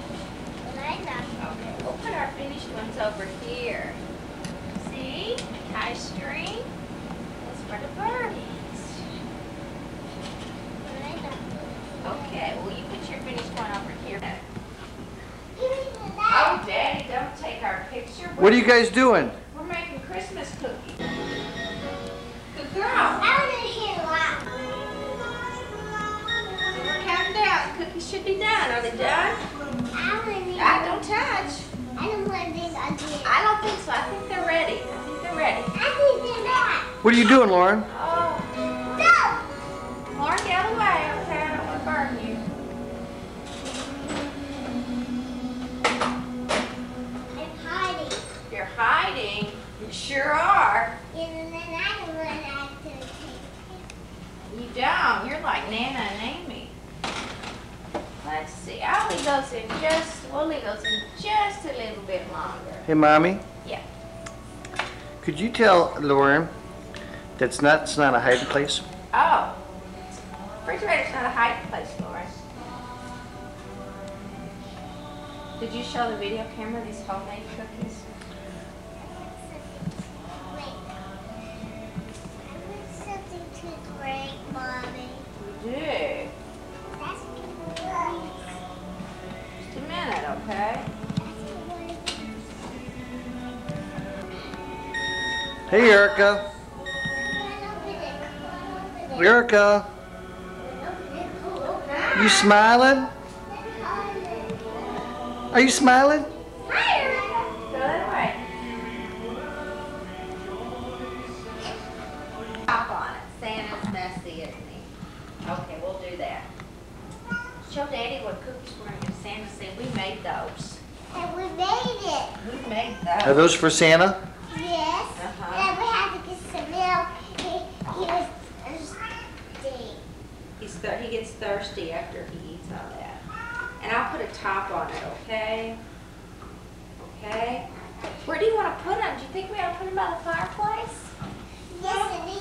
Okay, we'll put our finished ones over here. See? Tie string. That's for the birdies. Okay, well, you put your finished one over here. Oh, Daddy, don't take our picture. What are you guys doing? What are you doing, Lauren? Oh, No! Lauren, get out of the way, okay? I don't want to burn you. I'm hiding. You're hiding. You sure are. And then I don't want to take You don't. You're like Nana and Amy. Let's see. I'll leave those in just, we'll leave those in just a little bit longer. Hey, mommy. Yeah. Could you tell Lauren that's not, it's not a hiding place. Oh. Refrigerator's not a hiding place, Laura. Did you show the video camera these homemade cookies? Yeah. Just a minute, okay? Hey, Erica. Erica, you smiling? Are you smiling? Go that way. Top on it. Santa's messy, isn't he? Okay, we'll do that. Show Daddy what cookies we're gonna give Santa. Say we made those. And we made it. We made those. Are those. those for Santa? Yes. Uh-huh. And we had to get some milk. He, he was thirsty. He's thir- he gets thirsty after he eats all that. And I'll put a top on it, okay? Okay? Where do you want to put them? Do you think we ought to put them by the fireplace? Yes, and he,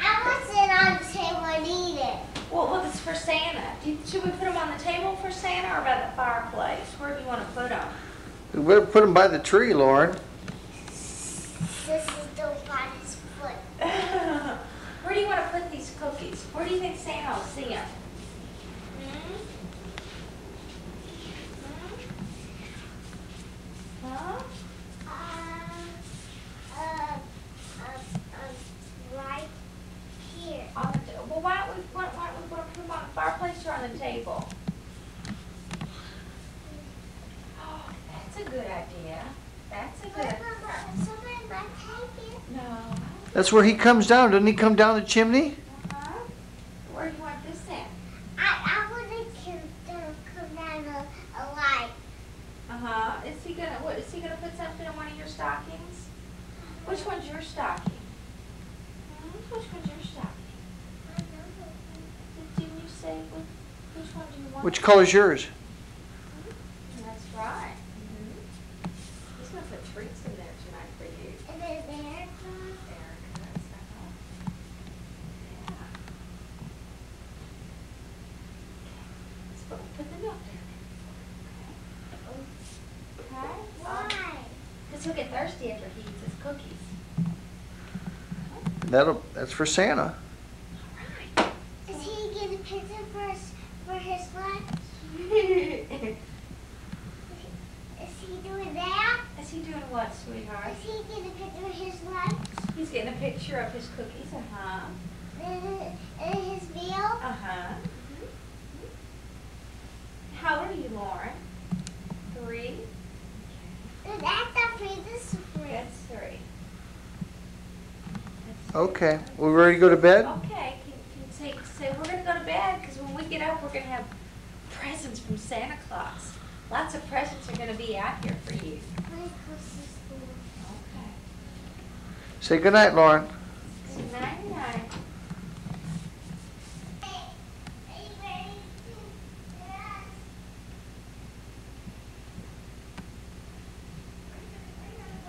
I want to sit on the table and eat it. Well, well, it's for Santa. Do you, should we put them on the table for Santa or by the fireplace? Where do you want to put them? We better put them by the tree, Lauren. This is the hottest foot. Where do you want to put these cookies? Where do you think Santa will see them? Huh? Um, right here. On well, why don't we, why, why don't we put them on the fireplace or on the table? Oh, that's a good idea. That's a good. but, but somebody might take it. No. That's where he comes down. Doesn't he come down the chimney? Uh-huh. Where do you want this in? I, I want to come down, come down a, a light. Uh-huh. Is he gonna, what, is he gonna put something in one of your stockings? Which one's your stocking? Hmm, Which one's your stocking? I know. Did- Didn't you say, which, which one do you want? Which color's yours? That's right. Mhm. He's gonna put treats in there tonight for you. And then there. Erica's, uh-huh. Yeah. Let's put, put the milk down there. Okay? Why? Because he'll get thirsty after he eats his cookies. That'll. That's for Santa. Is he getting pizza for his, for his lunch? Is he doing that? Is he doing what, sweetheart? Is he getting a picture of his lunch? He's getting a picture of his cookies, uh-huh. And, and his meal? Uh-huh. How old are you, Lauren? Three? And that's the free this is free. That's three. That's Okay. We ready to go to bed? Okay, can, can you say, say, we're gonna go to bed, because when we get up, we're gonna have presents from Santa Claus. Lots of presents are gonna be out here for you. My closest school. Okay. Say good night, Lauren. Good night, night. Are you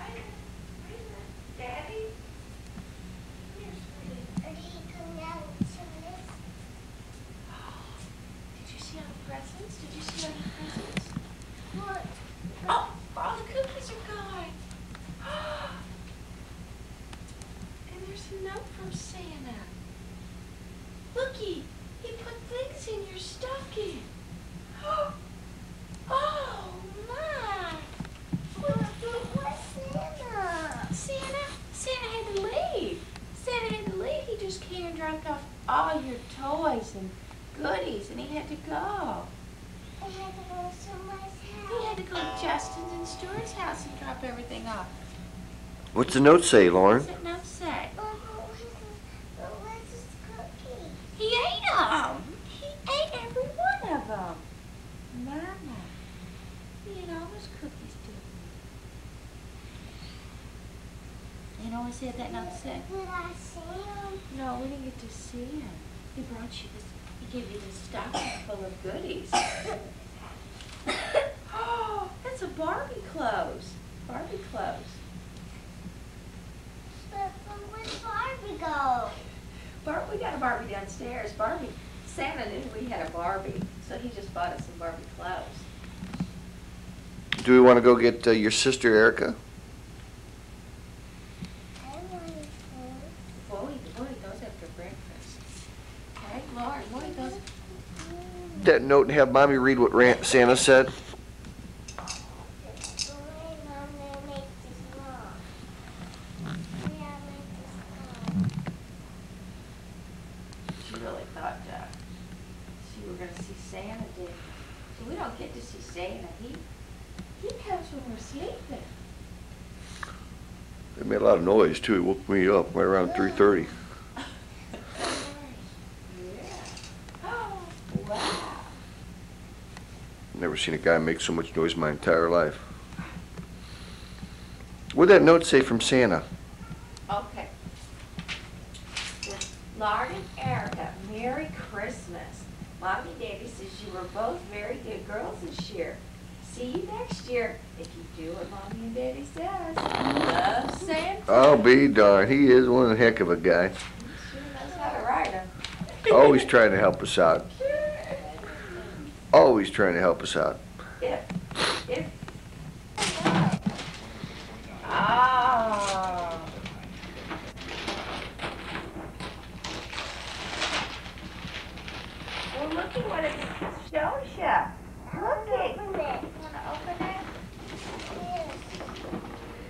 ready to dance? Daddy? Or did he come down and show this? Did you see all the presents? Did you see all the presents? What? Oh, all the cookies are gone. And there's a note from Santa. Looky, he put things in your stocking. Oh, my. What, what, What's Santa? Santa, Santa had to leave. Santa had to leave. He just came and dropped off all your toys and goodies, and he had to go. I had to go to somebody's He had house. to go to Justin's and Stuart's house and drop everything off. What's the note say, Lauren? What's that note say? But what was his- but what's his cookie? He ate them. He ate every one of them. Mama, he ate all his cookies, didn't he? You know what said that note say? Did I see him? No, we didn't get to see him. He brought you this, he gave you this stocking full of goodies. Oh, that's a Barbie clothes. Barbie clothes. But, but where'd Barbie go? Bar, we got a Barbie downstairs. Barbie, Santa knew we had a Barbie, so he just bought us some Barbie clothes. Do we want to go get uh, your sister Erica? I want to Before we, before he goes after breakfast. Lauren, what he goes, That note and have mommy read what Santa said. The way Mom makes this mom. gonna see Santa, did we? So we don't get to see Santa. He, he comes when we're sleeping. It made a lot of noise too. It woke me up right around 3:30. Yeah. Oh, wow. Never seen a guy make so much noise my entire life. What'd that note say from Santa? Okay. Lauren and Erica, Merry Christmas. Mommy Daddy says you were both very good girls this year. See you next year do what Mommy and Daddy says. Love Santa. I'll be darned. He is one heck of a guy. Sure knows how to write 'em. Always trying to help us out. Always trying to help us out. If, if. Ah. Well, look at what it shows you. Look it. Open it. Wanna open it? Yes.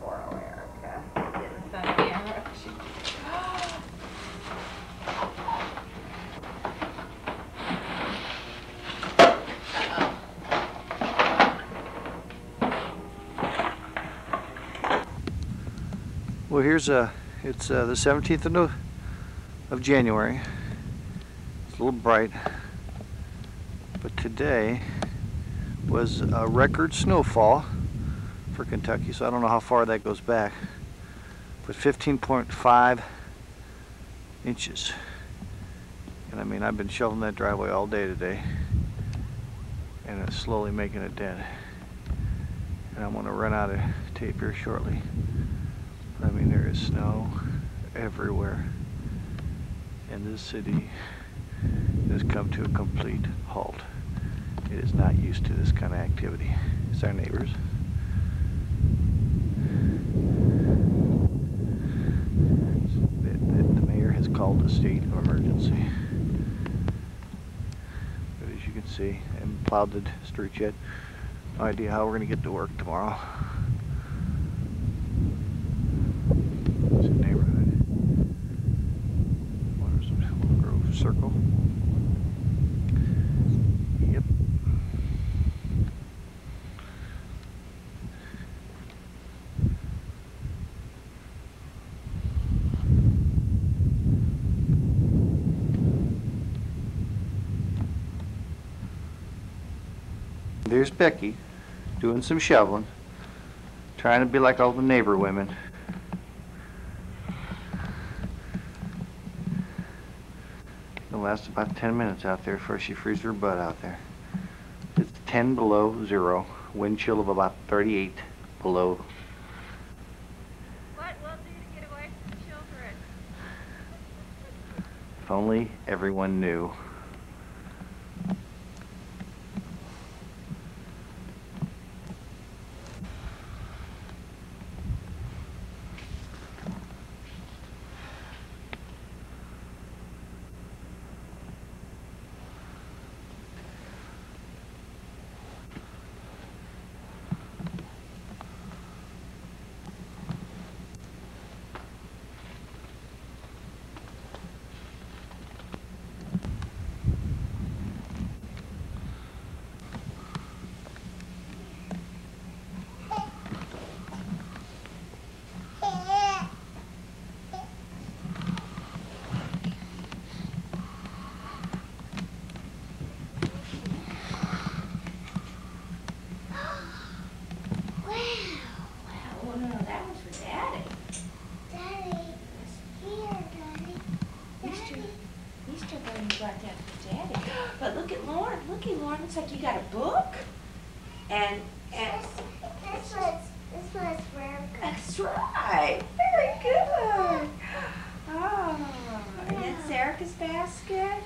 Poor old Erica. Getting some camera. She- Well, here's uh it's uh, the 17th of, no, of January. It's a little bright, but today was a record snowfall for Kentucky, so I don't know how far that goes back, but 15.5 inches. And I mean, I've been shoveling that driveway all day today, and it's slowly making it dead. And I'm gonna run out of tape here shortly. Is snow everywhere. And this city has come to a complete halt. It is not used to this kind of activity. It's our neighbors. The mayor has called a state of emergency. But as you can see, I haven't plowed the streets yet. No idea how we're going to get to work tomorrow. It's a neighborhood. Where's the Willow Grove Circle? Yep. There's Becky doing some shoveling, trying to be like all the neighbor women. It'll last about 10 minutes out there before she freezes her butt out there. It's 10 below zero, wind chill of about 38 below. What will do to get away from the children? If only everyone knew. Wow. Oh, no, that one's for Daddy. Daddy. Here, Daddy. Easter, Daddy. Easter bunny brought that for Daddy. But look at Lauren. Look at Lauren. Looks like you got a book. And and This one's, this one's for Erica. that's right. Very good. Oh, and that's Erica's basket.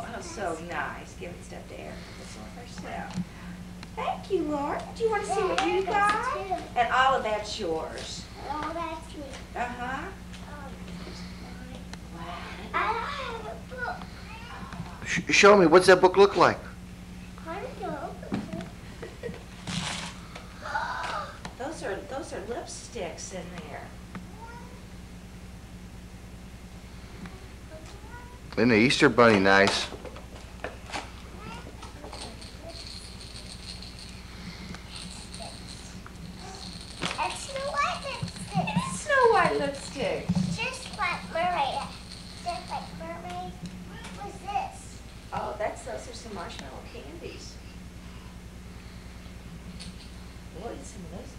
Oh, so nice. Giving stuff to Erica. This one herself. Thank you, Lauren. Do you want to see what you got? And all of that's yours. Oh, that's me. Uh huh. Um, I don't have a book. Sh- show me, what's that book look like? I don't know. Those are those those are lipsticks in there. Isn't the Easter Bunny nice? That's Snow White lipstick. It's Snow White lipstick. Just like mermaid. Just like mermaid. What's this? Oh, that's those are some marshmallow candies. Boy, some of those.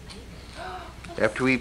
are After we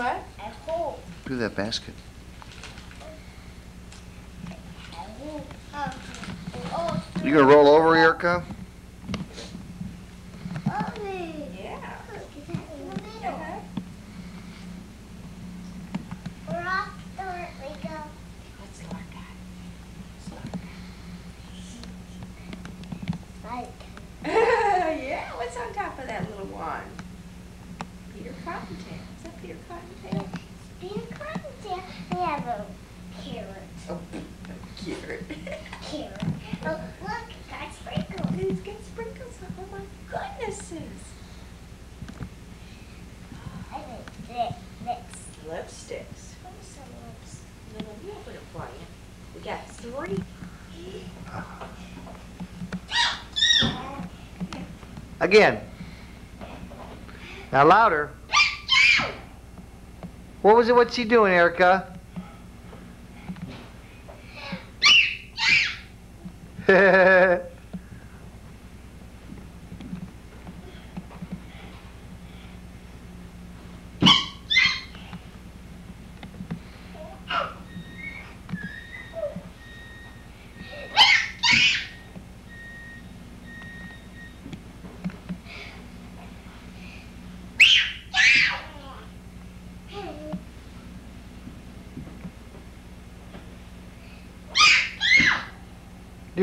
Do what? I hope. Move that basket. I hope. Oh, You gonna roll over, Erica? Mommy. Yeah. Look, it's in the middle. Uh-huh. We're off the we go. Let's look Right. yeah, what's on top of that little one? Peter Cottontail. Is that Peter Cottontail? Peter Cottontail. We have a carrot. Oh, carrot. Carrot. Oh, look, it got sprinkles. It's got sprinkles on. Oh my goodnesses. I think this. This. Lipsticks. Where's some lips? No, no, we open it for you. We got three. Again. Now louder. What was it? What's he doing, Erica?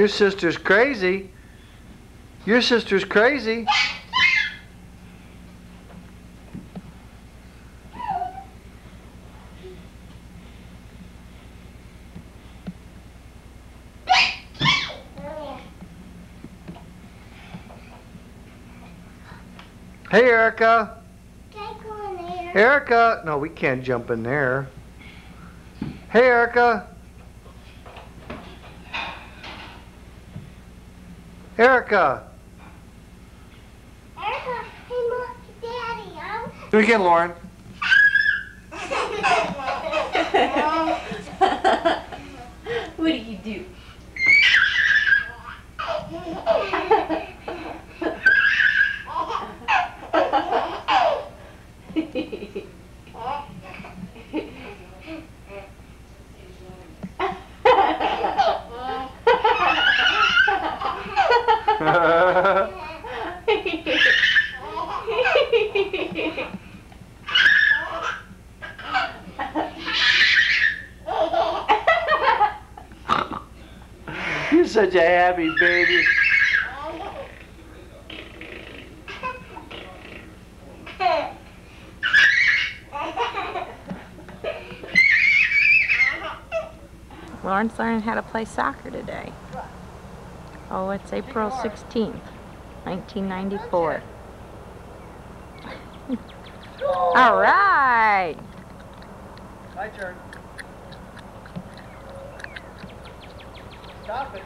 Your sister's crazy. Your sister's crazy. Hey, Erica. Can't go in there. Erica. No, we can't jump in there. Hey, Erica. Erica. Erica, hey, look, Daddy, I'm. Do it again, Lauren. what do you do? You're such a happy baby. Lauren's learning how to play soccer today. Oh, it's April 16th, 1994. All right. My turn. Stop it.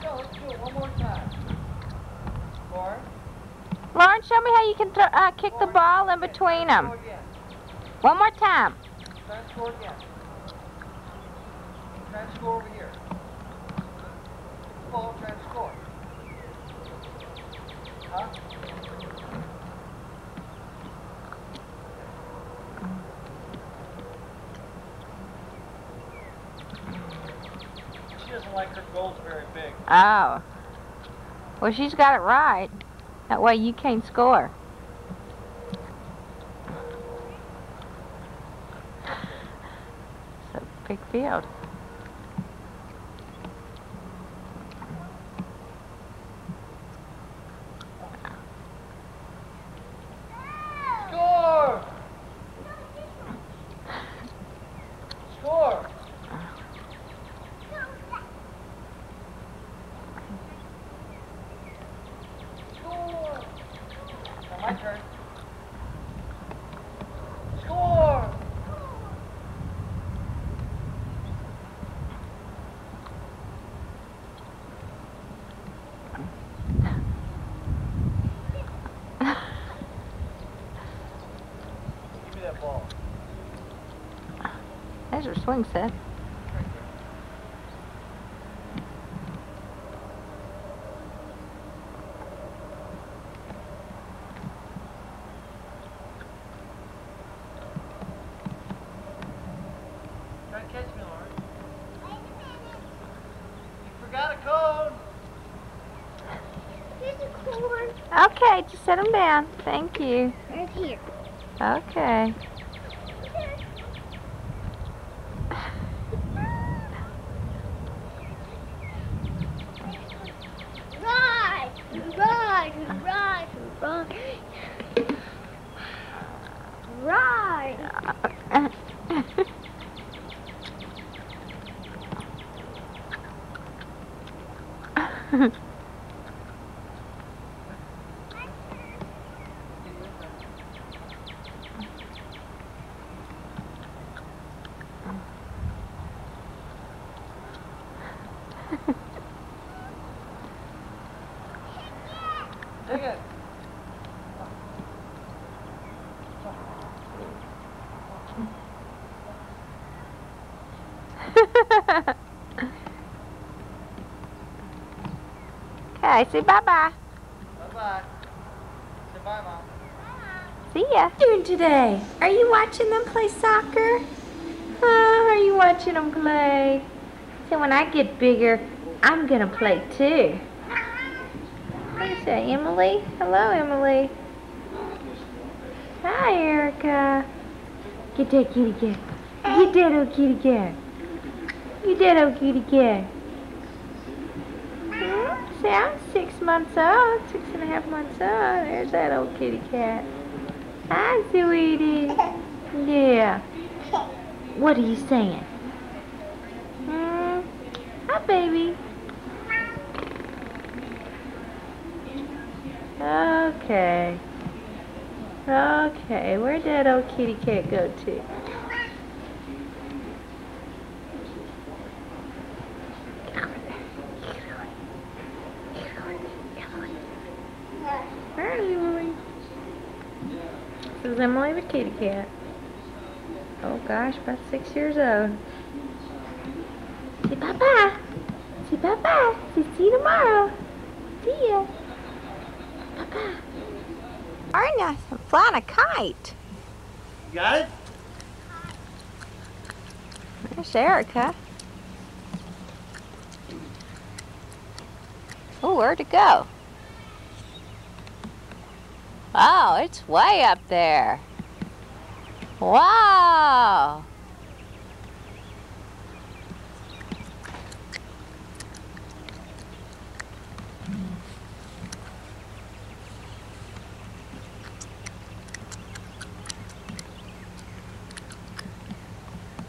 Go, let's do it one more time. Lauren, Lauren, show me how you can throw, uh, kick the ball in between them. One more time. Try and score again. Try and score over here. Ball, try and score. Huh? She doesn't like her goals very big. Oh. Well, she's got it right. That way you can't score. So big field. Score! Score! Score! Now my turn. Score! Give me that ball. There's her swing set. Try to catch me, Lauren. You forgot a cone. Here's a cord Okay, just set them down. Thank you. right here. Okay. Okay, say bye bye. Bye-bye. Say bye, Mom. See ya. doing today? Are you watching them play soccer? Oh, are you watching them play? So when I get bigger, I'm gonna play too. What is that, Emily? Hello, Emily. Hi, Erica. Get that kitty cat. Get that old kitty cat. Get that old kitty cat. Hmm? See, I'm six months old, six and a half months old. There's that old kitty cat. Hi, sweetie. Yeah. What are you saying? Hmm? Hi, baby. Okay. Okay, where'd that old kitty cat go to? Hi, Emily. This is Emily the kitty cat. Oh gosh, about six years old. Say bye bye. Say bye bye. Say see you tomorrow. See ya. Bye bye. Arna, I'm flying a kite. You got it? There's Erica. Oh, where'd it go? Oh, it's way up there. Wow.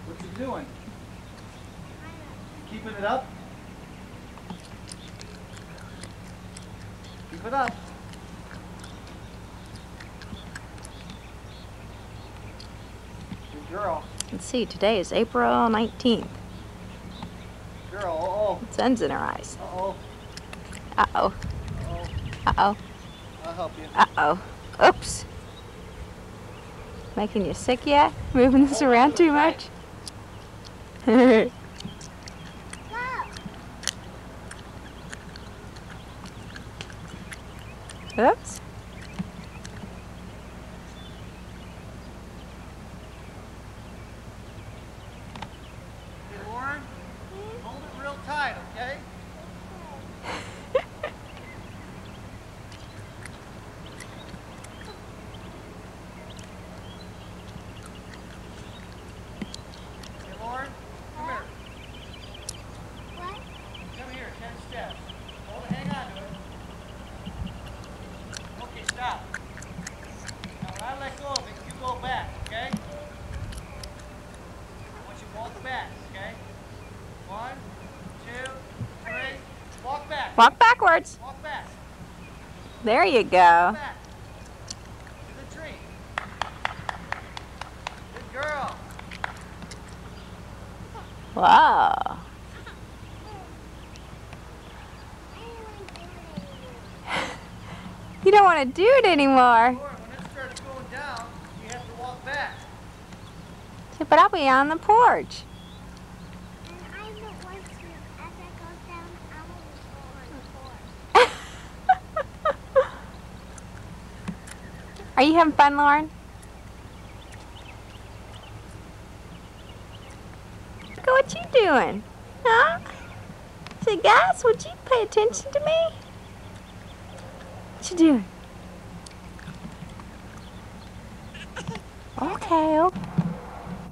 What's it doing? Keeping it up? Keep it up. Good girl. Let's see, today is April 19th. Girl, Sun's in her eyes. uh-oh. Uh-oh. Uh-oh. Uh-oh. Uh-oh. I'll help you. Uh-oh. Oops. Making you sick yet? Moving this around too much? Oops. Hey, Lauren, hold it real tight, okay? yes. Hold it, hang on to it. Okay, stop. Now when I let go of it, you go back, okay? I want you to walk back, okay? One, two, three. Walk back. Walk backwards. Walk back. There you go. Wow. You don't want to do it anymore. When it going down, you have to walk back. But I'll be on the porch. And I don't want to. As I go down, I will go on the floor. Are you having fun, Lauren? Look at what you doing. Huh? Say, guys, would you pay attention to me? What you doing? Okay, okay.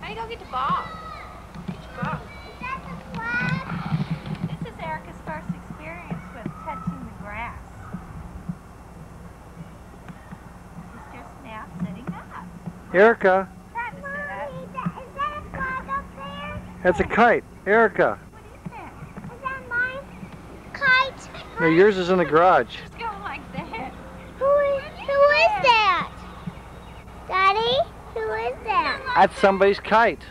How you gonna get the ball? Get your ball. Is that the flag? This is Erica's first experience with touching the grass. She's just now sitting up. Erica, Trying to sit up. Mommy, is that, is that a flag up there? that's a kite. Erica, What is that? Is that mine? Kite. no, yours is in the garage. She's going like that. Who is, who is that? Daddy? Who is that? That's somebody's kite.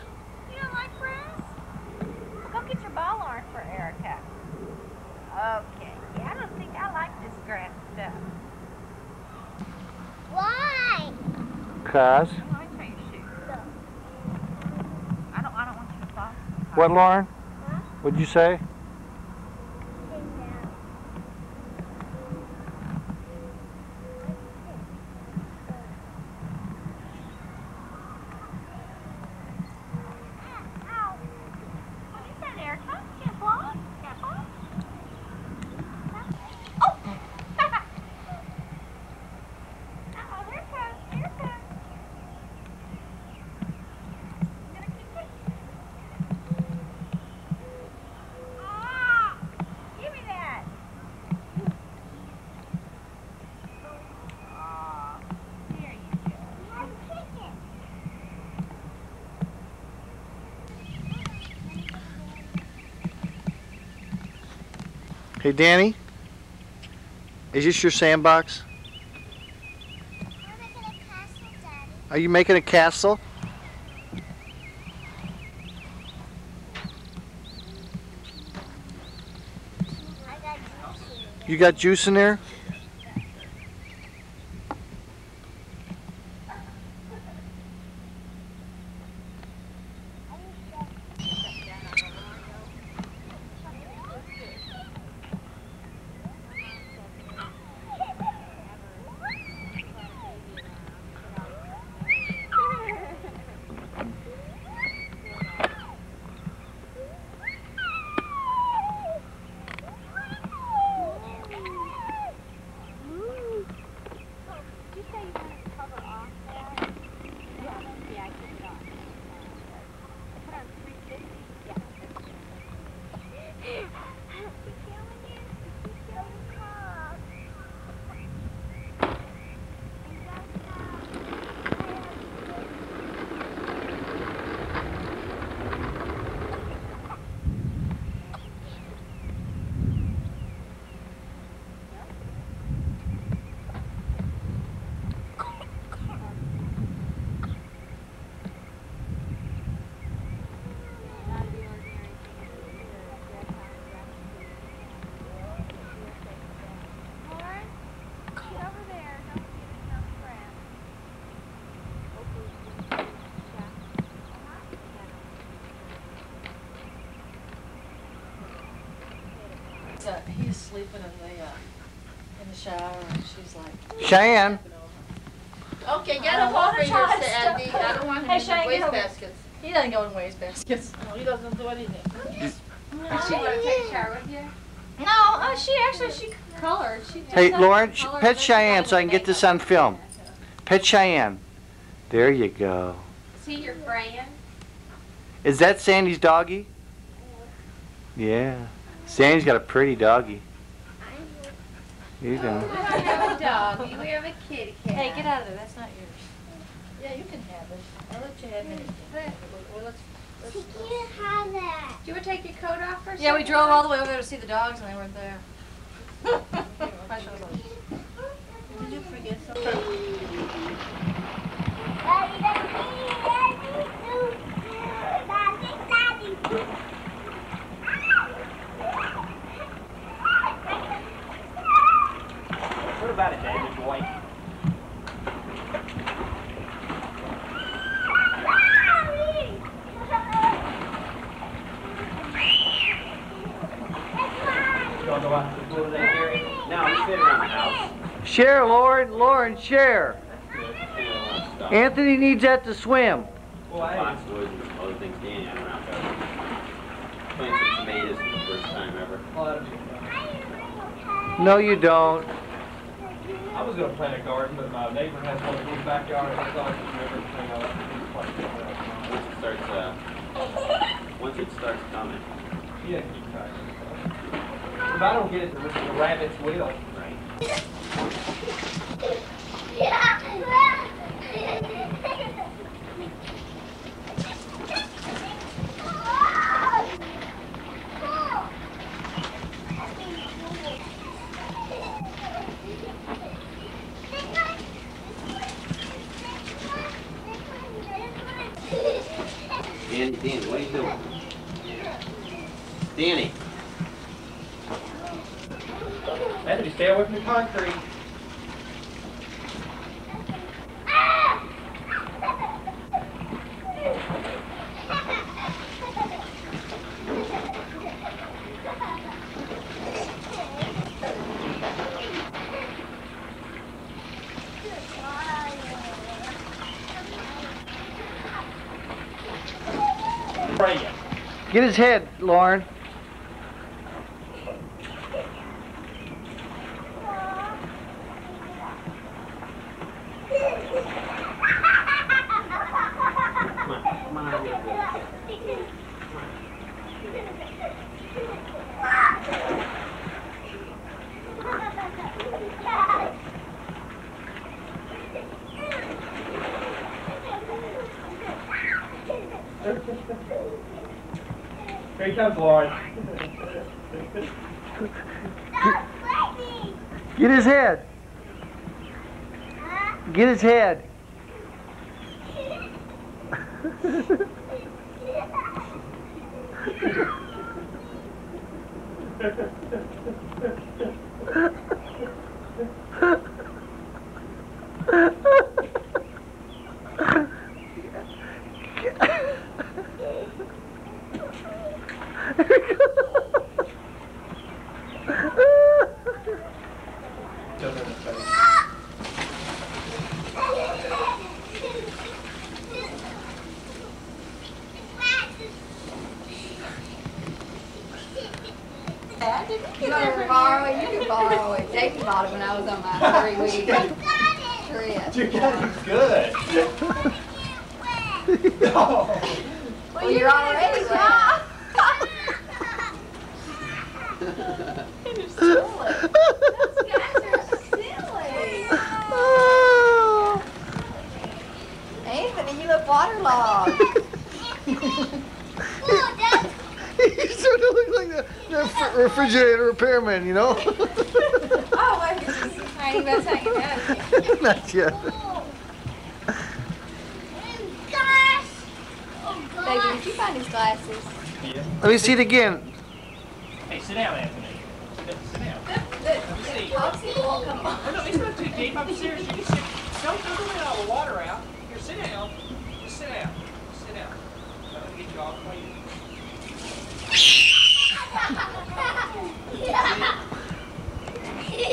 You don't like grass? Well, go get your ball arm for Erica. Okay. Yeah, I don't think I like this grass stuff. Why? Cuz. Let me tell you, shoot. I don't. I don't want you to fall. What, Lauren? Huh? What'd you say? What is that, Erica? You can't fall. You can't fall. Oh! Uh-oh, here it comes. Here it comes. You gonna keep it? Ah! Give me that. Ah, there you go. Hey, Danny, is this your sandbox? I'm making a castle, Daddy. Are you making a castle? I got juice in it. You got juice in there? Lauren, get over there. Don't get in no crap. So he's sleeping in the, uh, in the shower and she's. Cheyenne. Okay, get a him wanna over here, try to Sandy. I don't want him Hey, in the get waste baskets. He doesn't go in waste baskets. No, he doesn't do anything. Is she gonna take a shower with you? No, uh, she actually, she Colored. She Hey, Lauren, sh- pet Cheyenne so I can get this on film. Pet Cheyenne. There you go. Is he your friend? Is that Sandy's doggy? Yeah. Sandy's got a pretty doggy. You can. We have a dog. We have a kitty get out of there, that's not yours. Yeah, you can have it. I'll let you have it. Well, let's, let's, You have that. Do you want to take your coat off for a yeah, we drove all the way over there to see the dogs and they weren't there. I should've. Did you forget something? What about it, David boy? You wanna go out to the pool today, Gary? No, I'm sitting around the house. Share, Lauren. Lauren, share. Anthony needs that to swim. Well, I Fox and some other things, Danny, I don't know. Playing some tomatoes for the first time ever. Well, that'd be fun. No, you don't. I was gonna plant a garden, but my neighbor has one in his backyard, and I thought I could remember everything I left in his place. Once it starts, uh, once it starts coming. Yeah, keep track. If I don't get it, the the rabbits will. Right. Danny, Danny, what are you doing? Danny. Anthony, stay away from the concrete. Pray ya. Get his head, Lauren. Come on, come on, real good. Here he comes, Lauren. Get his head. Get his head. You want to borrow it? You can borrow it. Jason bought it when I was on my three week trip. You got it good. Well, you're already wet. Anthony, you look waterlogged. you sort of look like the, the refrigerator repairman, you know? oh, well, he's just tiny bits hanging out. Not yet. Baby, did you find his glasses? Let me see it again. Hey, sit down, Anthony. Sit sit down. The Foxy won't come on. Oh, no, it's not too deep. I'm serious. You can sit. Don't, don't all the water out. Here, sit down. Just sit down. Just sit down. I'm gonna get you all clean.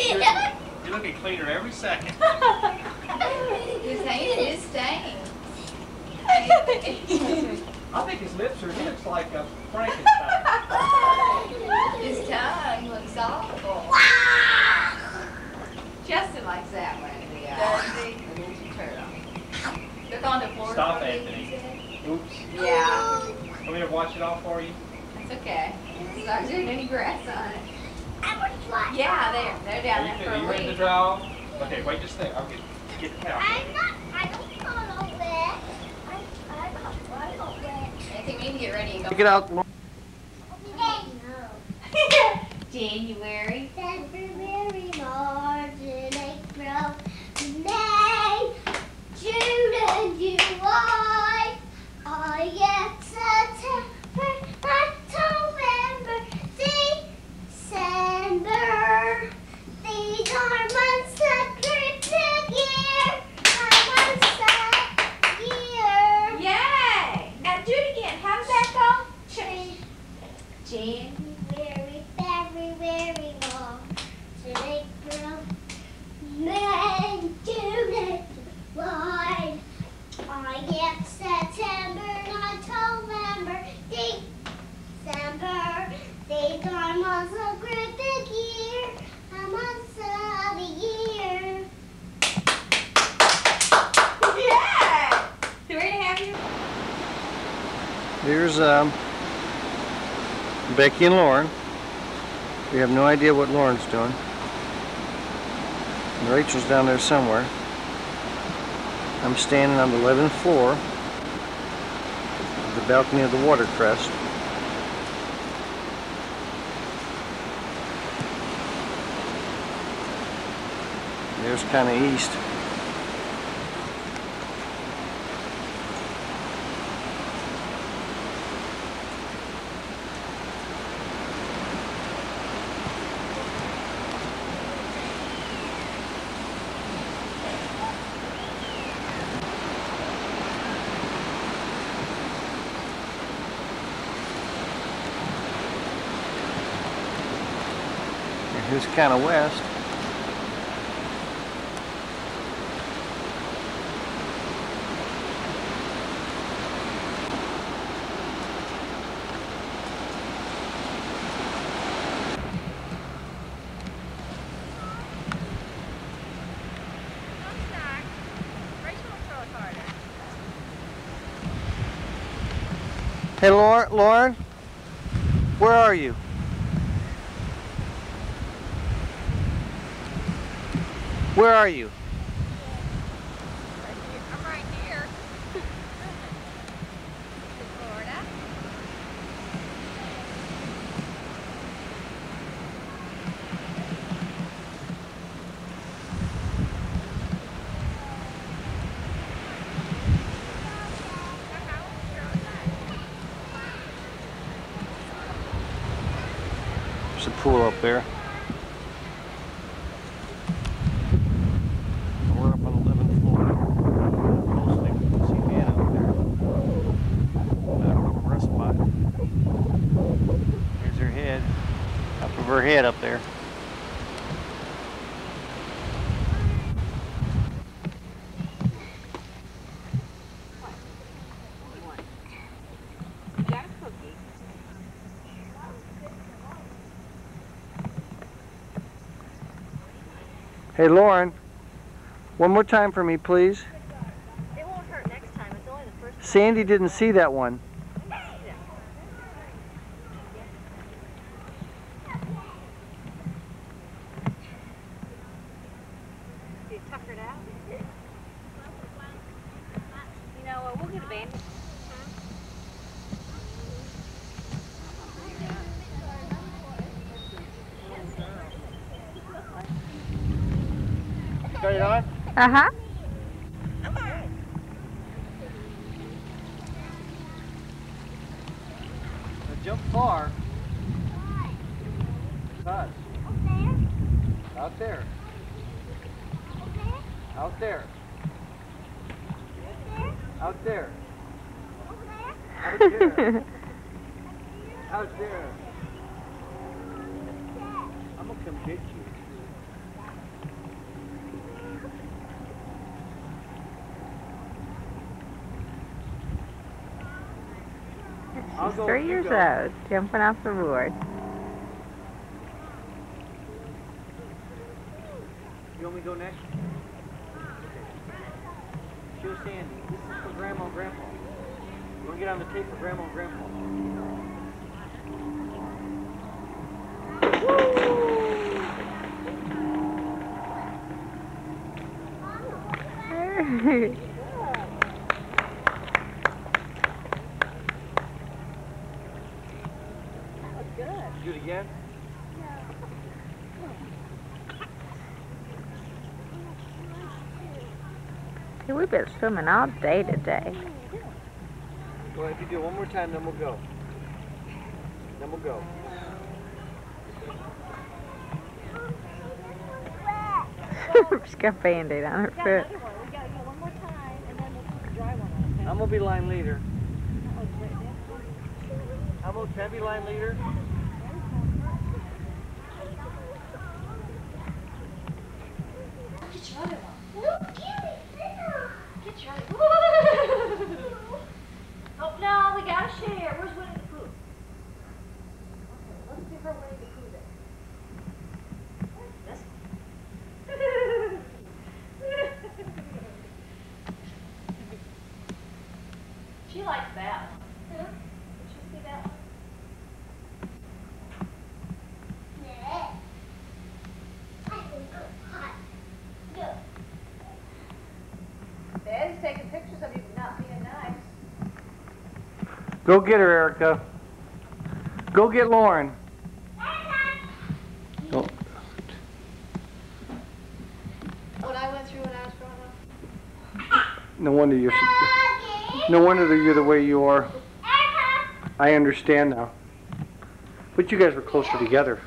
You're looking cleaner every second. His hand is stained. I think his lips are. He looks like a Frankenstein. His tongue looks awful. Justin likes that one. Does he? Turtle. Look on the floor. Stop, Anthony. Oops. Yeah, Want me to wash it off for you? that's okay. chances are there any grass on it. I would fly. Yeah, there. They're down Are there you, for are a you ready to week. draw? Okay, wait just a second. I'll get, get the cat. I'm not, I don't follow that. I, I don't follow that. I think we need to get ready and go. Take it out. Lauren. January. February, March, and April, May, June, and July, August, September, October, December. These are months that year. Are months that year. Yay! Now do it again. How does that go? Jan- Jan. January, February, March, April, May, June, July, August, September, October, December. These are months of great year, a months of the year. Yeah! So we're gonna have you. Here's um, Becky and Lauren. We have no idea what Lauren's doing. And Rachel's down there somewhere. I'm standing on the 11th floor of the balcony of the Watercrest. There's kind of east. Here's kind of west. Hey, Lauren, where are you? Where are you? I'm right here. Florida. There's a pool up there. We're up on the 11th floor. Mostly we can see Dan out there. Out over her spot. There's her head. Up of her head up there. You got a cookie. Hey, Lauren. One more time for me, please. It won't hurt next time. It's only the first Sandy didn't see that one. You tuckered out? You know, uh, we'll get a bandage. Got it on? Uh huh. Now jump far. Todd. Out there. Out there. Out there. Out there. Out there. I'm gonna come get you. I'll She's go three years go. old, jumping off the board. You want me to go next? been swimming all day today. Go ahead, you do it one more time, then we'll go. Then we'll go. She's got band-aid on her foot. I'm going to be line leader. I'm going to be line leader. Go get her, Erica. Go get Lauren. Oh. No wonder you're. No wonder you're the way you are. I understand now. But you guys were closer together.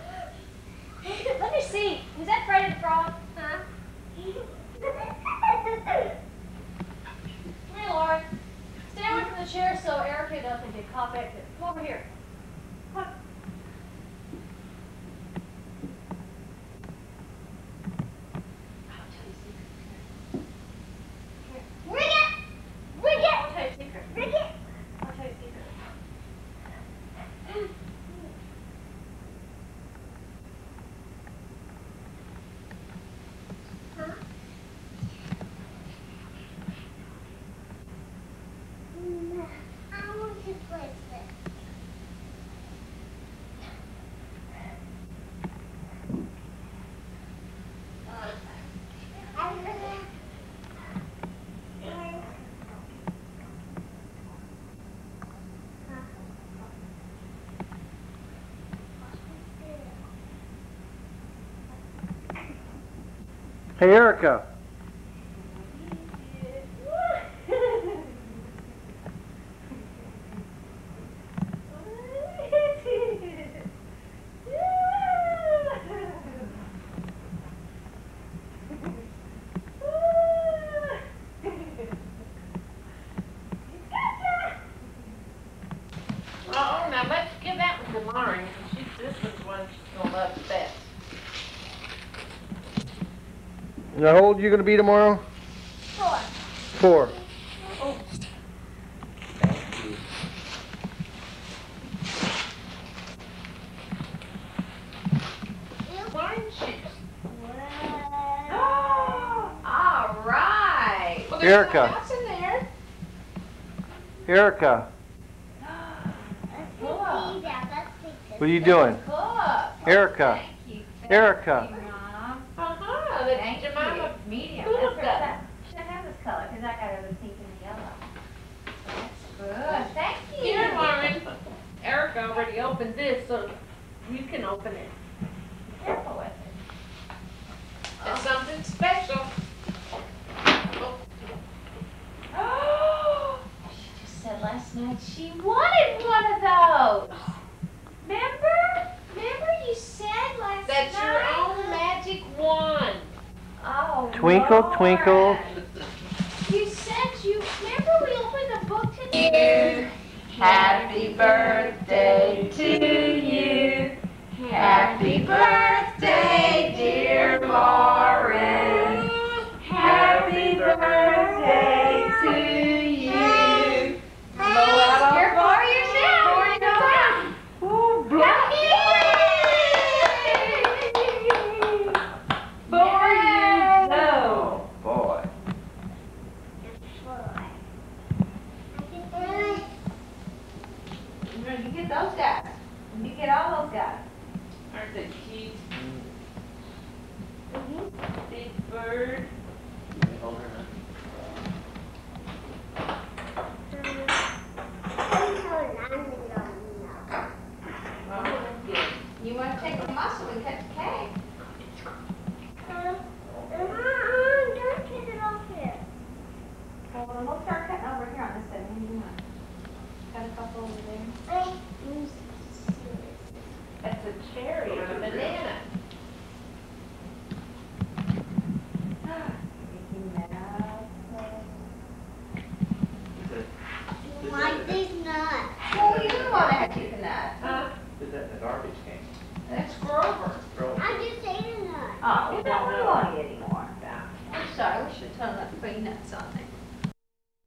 Hey, Erica. Now, how old are you going to be tomorrow? Four. Four. All right. Erica. Erica. What are you doing? Erica. Erica. twinkle,